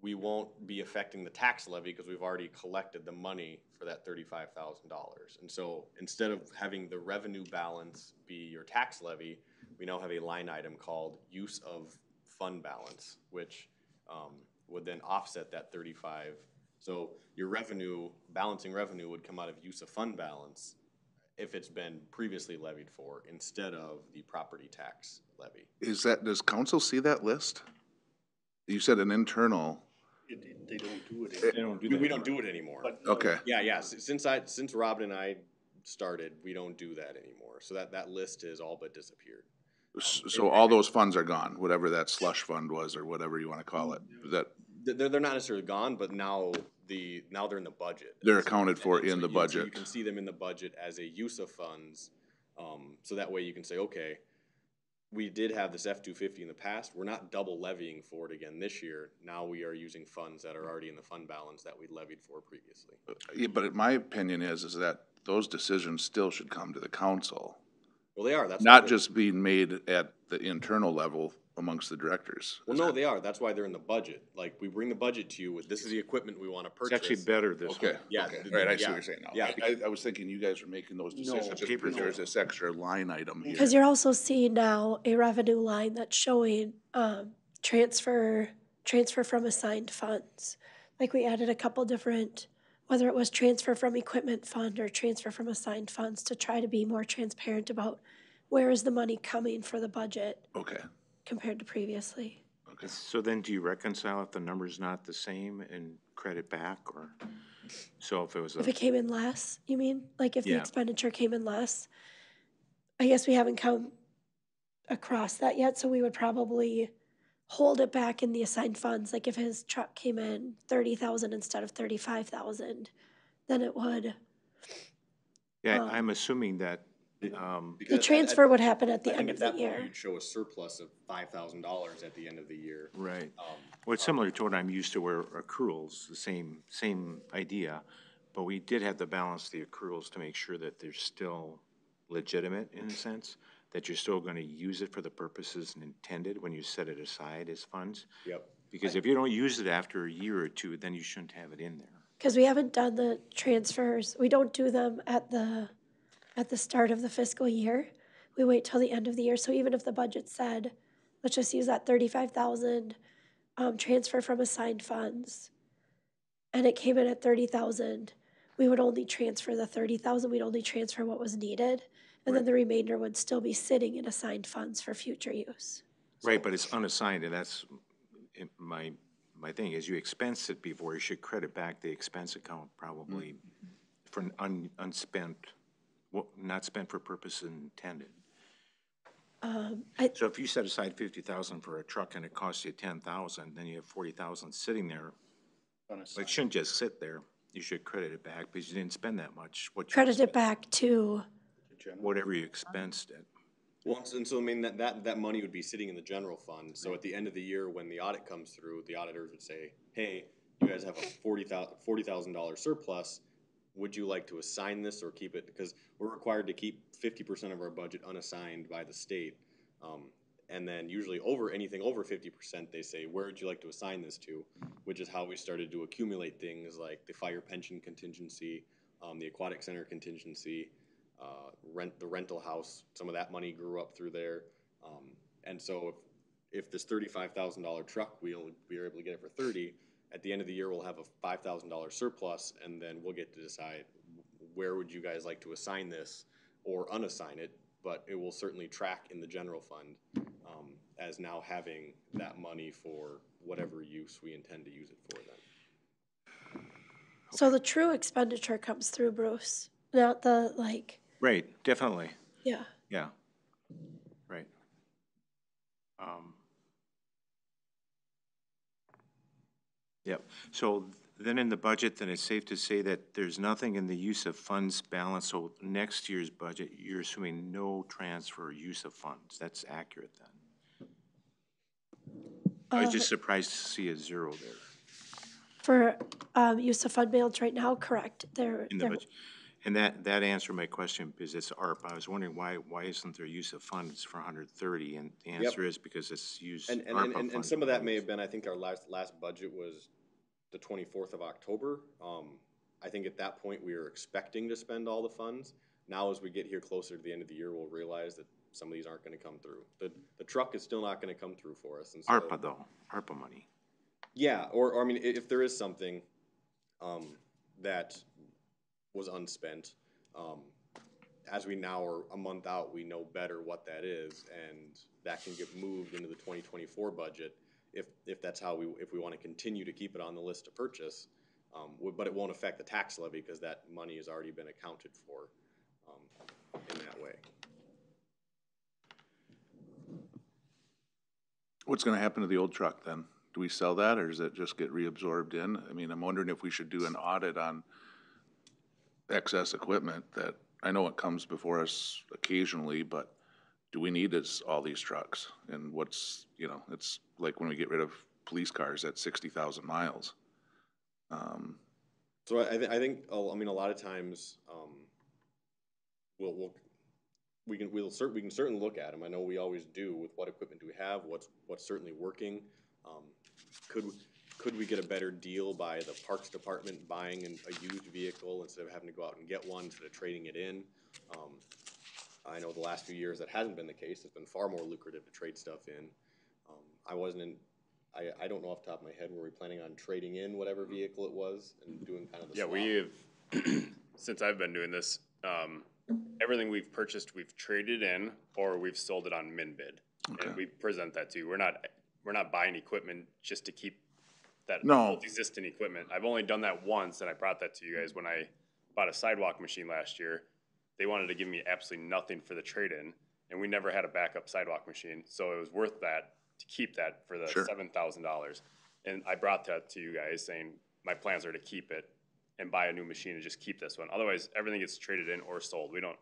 we won't be affecting the tax levy because we've already collected the money for that thirty-five thousand dollars. And so instead of having the revenue balance be your tax levy, we now have a line item called use of fund balance, which um, would then offset that thirty-five So your revenue, balancing revenue would come out of use of fund balance if it's been previously levied for, instead of the property tax levy. Is that, does council see that list? You said an internal, They don't do it. They don't do We, that. we don't do it anymore. okay, Yeah, yeah, s- since I, since Robin and I started, we don't do that anymore, so that, that list has all but disappeared. S- so all those funds are gone, whatever that slush fund was, or whatever you wanna call it, that, They're, they're not necessarily gone, but now the, now they're in the budget. They're accounted for And so in the you- so You can see them in the budget as a use of funds, um, so that way you can say, okay, we did have this F two fifty in the past, we're not double levying for it again this year, now we are using funds that are already in the fund balance that we levied for previously. yeah, but my opinion is, is that those decisions still should come to the council. Well, they are, that's. Not just being made at the internal level amongst the directors. Well, no, they are, that's why they're in the budget, like, we bring the budget to you with, this is the equipment we wanna It's purchase. actually better this way. Okay, Yeah, okay, th- right, I see yeah, what you're saying now. yeah, I, I was thinking you guys were making those decisions just because there's this extra line item here. Because you're also seeing now a revenue line that's showing, um, transfer, transfer from assigned funds. Like we added a couple different, whether it was transfer from equipment fund or transfer from assigned funds to try to be more transparent about where is the money coming for the budget Okay, compared to previously. okay. So then do you reconcile if the number's not the same and credit back, or, so if it was If a, it came in less, you mean? Like if the Yeah. expenditure came in less? I guess we haven't come across that yet, so we would probably hold it back in the assigned funds. Like if his truck came in thirty thousand instead of thirty-five thousand, then it would, yeah, um, I'm assuming that, um, Because the at- at- transfer would happen at the I think end at of that the point, year. you'd show a surplus of five thousand dollars at the end of the year. right. Um, Well, it's similar to what I'm used to where accruals, the same, same idea. But we did have to balance the accruals to make sure that they're still legitimate in a sense, that you're still gonna use it for the purposes intended when you set it aside as funds. Yep. Because if you don't use it after a year or two, then you shouldn't have it in there. Cause we haven't done the transfers, we don't do them at the, at the start of the fiscal year. We wait till the end of the year, so even if the budget said, let's just use that thirty-five thousand, um, transfer from assigned funds. And it came in at thirty thousand, we would only transfer the thirty thousand, we'd only transfer what was needed. And then the remainder would still be sitting in assigned funds for future use. Right, but it's unassigned, and that's my, my thing, is you expense it before, you should credit back the expense account probably for an un, unspent, what, not spent for purpose intended. Um, I, So if you set aside fifty thousand for a truck and it costs you ten thousand, then you have forty thousand sitting there. It shouldn't just sit there, you should credit it back because you didn't spend that much. what credit it back to, Whatever you expensed it. Well, and so- I mean, that, that, that money would be sitting in the general fund, so at the end of the year, when the audit comes through, the auditors would say, hey, you guys have a forty forty thousand dollar surplus, would you like to assign this or keep it, because we're required to keep fifty percent of our budget unassigned by the state. Um, and then usually over, anything over fifty percent, they say, where would you like to assign this to? Which is how we started to accumulate things like the fire pension contingency, um, the aquatic center contingency, uh, rent, the rental house, some of that money grew up through there. Um, and so if, if this thirty-five thousand dollar truck, we only, we were able to get it for thirty, at the end of the year, we'll have a five thousand dollar surplus, and then we'll get to decide where would you guys like to assign this or unassign it, but it will certainly track in the general fund, um, as now having that money for whatever use we intend to use it for then. so the true expenditure comes through Bruce, not the, like, Right, definitely, yeah. yeah. Right. Um. Yep, so then in the budget, then it's safe to say that there's nothing in the use of funds balance, so next year's budget, you're assuming no transfer or use of funds, that's accurate then? I was Uh, just surprised to see a zero there. For, um, use of fund balance right now, correct, there, in the there, budget. And that, that answered my question, because it's ARP, I was wondering why, why isn't there use of funds for hundred thirty? And the answer is because it's used And, and, and, ARPA and, and funds. some of that may have been, I think our last, last budget was the twenty-fourth of October. Um, I think at that point, we were expecting to spend all the funds. Now, as we get here closer to the end of the year, we'll realize that some of these aren't gonna come through. The, the truck is still not gonna come through for us, and so. ARPA though, ARPA money. Yeah, or, or I mean, if there is something, um, that was unspent. Um, as we now are a month out, we know better what that is, and that can get moved into the twenty twenty-four budget if, if that's how we, if we wanna continue to keep it on the list to purchase. Um, but it won't affect the tax levy, because that money has already been accounted for, um, in that way. What's gonna happen to the old truck then? Do we sell that, or does it just get reabsorbed in? I mean, I'm wondering if we should do an audit on excess equipment that, I know it comes before us occasionally, but do we need this, all these trucks? And what's, you know, it's like when we get rid of police cars at sixty thousand miles. Um, So I, thi- I think, I mean, a lot of times, um, we'll, we'll, we can, we'll cer- we can certainly look at them. I know we always do with what equipment do we have, what's, what's certainly working. Um, could, could we get a better deal by the Parks Department buying an, a used vehicle instead of having to go out and get one, instead of trading it in? Um, I know the last few years that hasn't been the case. It's been far more lucrative to trade stuff in. Um, I wasn't in, I, I don't know off the top of my head, were we planning on trading in whatever vehicle it was and doing kind of the Yeah, swap? we have, since I've been doing this, um, everything we've purchased, we've traded in or we've sold it on min bid. And we present that to you. We're not, we're not buying equipment just to keep that No. old existing equipment. I've only done that once and I brought that to you guys when I bought a sidewalk machine last year. They wanted to give me absolutely nothing for the trade-in and we never had a backup sidewalk machine. So it was worth that to keep that for the Sure. seven thousand dollars. And I brought that to you guys saying, my plans are to keep it and buy a new machine and just keep this one. Otherwise, everything gets traded in or sold. We don't,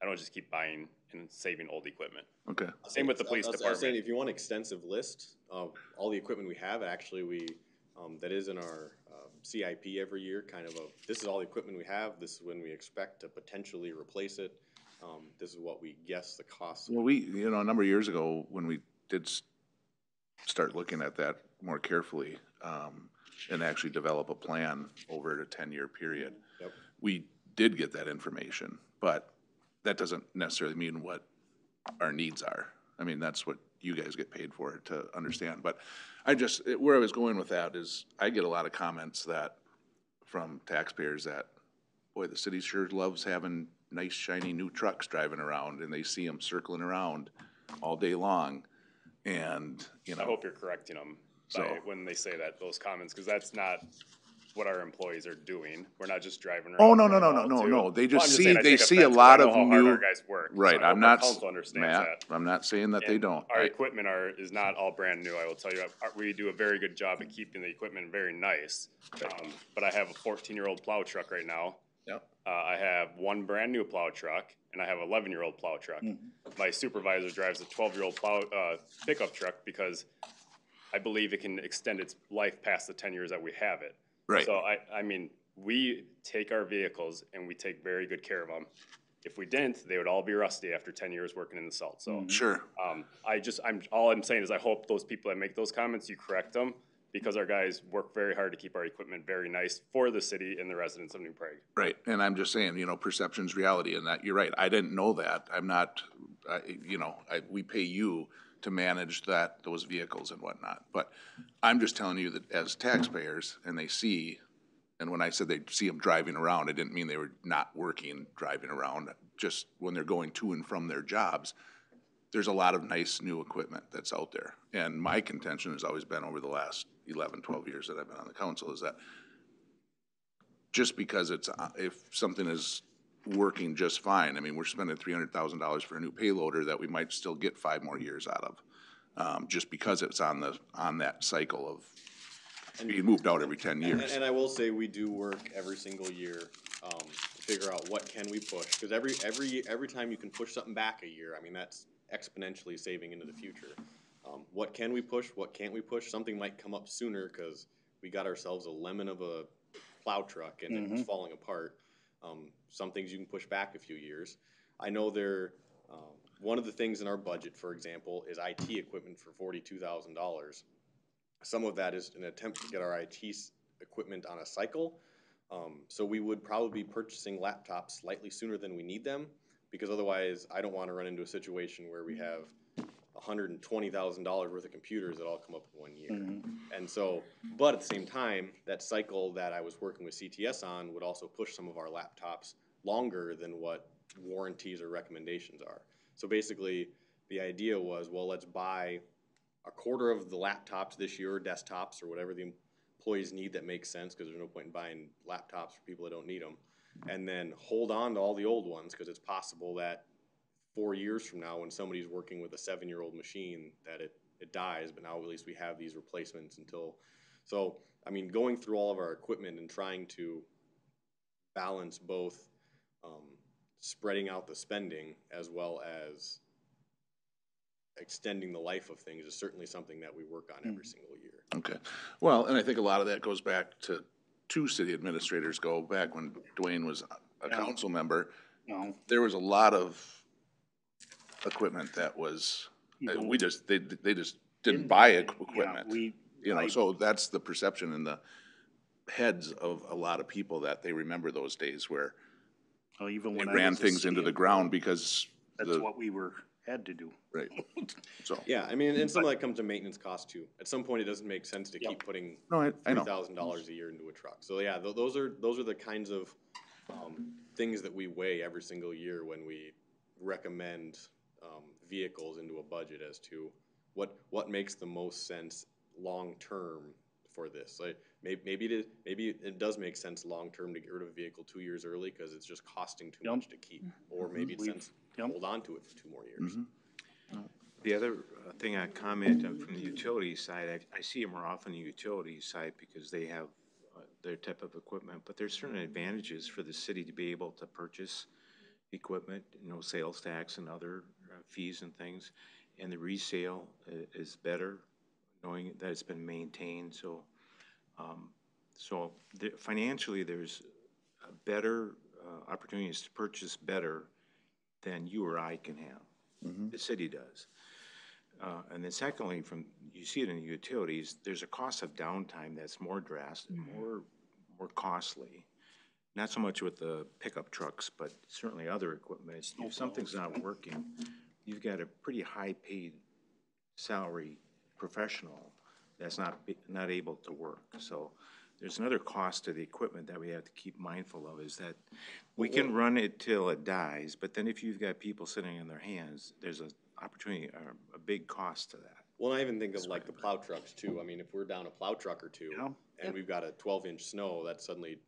I don't just keep buying and saving old equipment. okay, Same with the police I was- I was saying, department. if you want an extensive list of all the equipment we have, actually, we, um, that is in our, um, CIP every year, kind of a, this is all the equipment we have, this is when we expect to potentially replace it. Um, this is what we guess the cost. well, we, you know, a number of years ago, when we did s- start looking at that more carefully, um, and actually develop a plan over a ten-year period, Yep. we did get that information, but that doesn't necessarily mean what our needs are. I mean, that's what you guys get paid for to understand, but I just, it- where I was going with that is, I get a lot of comments that, from taxpayers that, boy, the city sure loves having nice shiny new trucks driving around, and they see them circling around all day long, and, you know, I hope you're correcting them by, So- when they say that, those comments, because that's not what our employees are doing. We're not just driving around. Oh, no, no, no, no, to- no, they just see, they see a lot of new. Guys work. Right, I'm not, Council understands Matt, that. I'm not saying that they And don't. Our I- equipment are, is not all brand new, I will tell you. Our- We do a very good job at keeping the equipment very nice. Um, But I have a fourteen-year-old plow truck right now. Yep. Uh, I have one brand-new plow truck, and I have an eleven-year-old plow truck. My supervisor drives a twelve-year-old plow, uh, pickup truck because I believe it can extend its life past the ten years that we have it. Right. So I, I mean, we take our vehicles and we take very good care of them. If we didn't, they would all be rusty after ten years working in the salt, so. Sure, Um, I just, I'm, all I'm saying is I hope those people that make those comments, you correct them, because our guys work very hard to keep our equipment very nice for the city and the residents of New Prague. right, and I'm just saying, you know, perception's reality, and that, you're right, I didn't know that, I'm not, I, you know, I, we pay you to manage that, those vehicles and whatnot, but I'm just telling you that as taxpayers, and they see, and when I said they see them driving around, I didn't mean they were not working, driving around, just when they're going to and from their jobs, there's a lot of nice new equipment that's out there. And my contention has always been over the last 11, 12 years that I've been on the council is that just because it's, uh, if something is working just fine, I mean, we're spending three hundred thousand dollars for a new payloader that we might still get five more years out of. Um, just because it's on the, on that cycle of being moved out every ten And, years. and I will say, we do work every single year, um, to figure out what can we push, cause every, every, every time you can push something back a year, I mean, that's exponentially saving into the future. Um, what can we push, what can't we push, something might come up sooner, cause we got ourselves a lemon of a plow truck and it's falling apart. Um, some things you can push back a few years. I know there, um, one of the things in our budget, for example, is IT equipment for forty-two thousand dollars. Some of that is an attempt to get our IT equipment on a cycle. Um, so we would probably be purchasing laptops slightly sooner than we need them, because otherwise, I don't wanna run into a situation where we have, hundred and twenty thousand dollars worth of computers that all come up in one year. Mm-hmm. And so, but at the same time, that cycle that I was working with CTS on would also push some of our laptops longer than what warranties or recommendations are. So basically, the idea was, well, let's buy a quarter of the laptops this year, or desktops, or whatever the employees need that makes sense, because there's no point in buying laptops for people that don't need them. And then hold on to all the old ones, because it's possible that four years from now, when somebody's working with a seven-year-old machine, that it, it dies, but now at least we have these replacements until, so, I mean, going through all of our equipment and trying to balance both, um, spreading out the spending as well as extending the life of things is certainly something that we work on every single year. Okay, well, and I think a lot of that goes back to two city administrators go back when Dwayne was a council member. No, There was a lot of equipment that was, uh, we just, they, they just didn't buy equ- yeah, equipment. we, You know, I- so that's the perception in the heads of a lot of people that they remember those days where well, even they when I ran was a things into city the ground because That's the, what we were, had to do. right, so. Yeah, I mean, and some of that comes to maintenance cost too. At some point, it doesn't make sense to keep putting No, I, I three know. thousand dollars a year into a truck. So yeah, tho- those are, those are the kinds of, um, things that we weigh every single year when we recommend, um, vehicles into a budget as to what, what makes the most sense long-term for this. Like, may, maybe it, is- maybe it does make sense long-term to get rid of a vehicle two years early, cause it's just costing too Yep. much to keep. Or maybe it's We've- sense, to yep. hold on to it for two more years. The other uh, thing I comment on from the utility side, I, I see it more often the utility side because they have uh, their type of equipment, but there's certain advantages for the city to be able to purchase equipment, no sales tax and other uh, fees and things. And the resale is better, knowing that it's been maintained, so, um, so the- financially, there's a better uh, opportunities to purchase better than you or I can have. The city does. Uh, and then secondly, from, you see it in the utilities, there's a cost of downtime that's more drastic, more, more costly. Not so much with the pickup trucks, but certainly other equipment. If something's not working, you've got a pretty high-paid salary professional that's not, not able to work. So there's another cost to the equipment that we have to keep mindful of, is that we can run it till it dies, but then if you've got people sitting in their hands, there's a opportunity, a, a big cost to that. Well, I even think of like the plow trucks too. I mean, if we're down a plow truck or two Yeah. and we've got a twelve inch snow, that suddenly,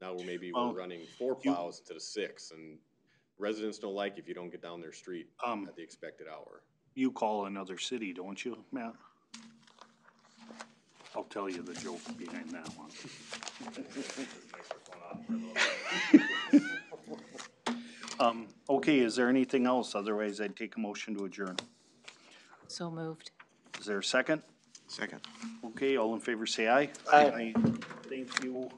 now we're maybe we're running four you- plows instead of six and residents don't like if you don't get down their street Um, at the expected hour. You call another city, don't you, Matt? I'll tell you the joke behind that one. Um, okay, is there anything else? Otherwise, I'd take a motion to adjourn. So moved. Is there a second? Second. Okay, all in favor say aye. Aye. Thank you.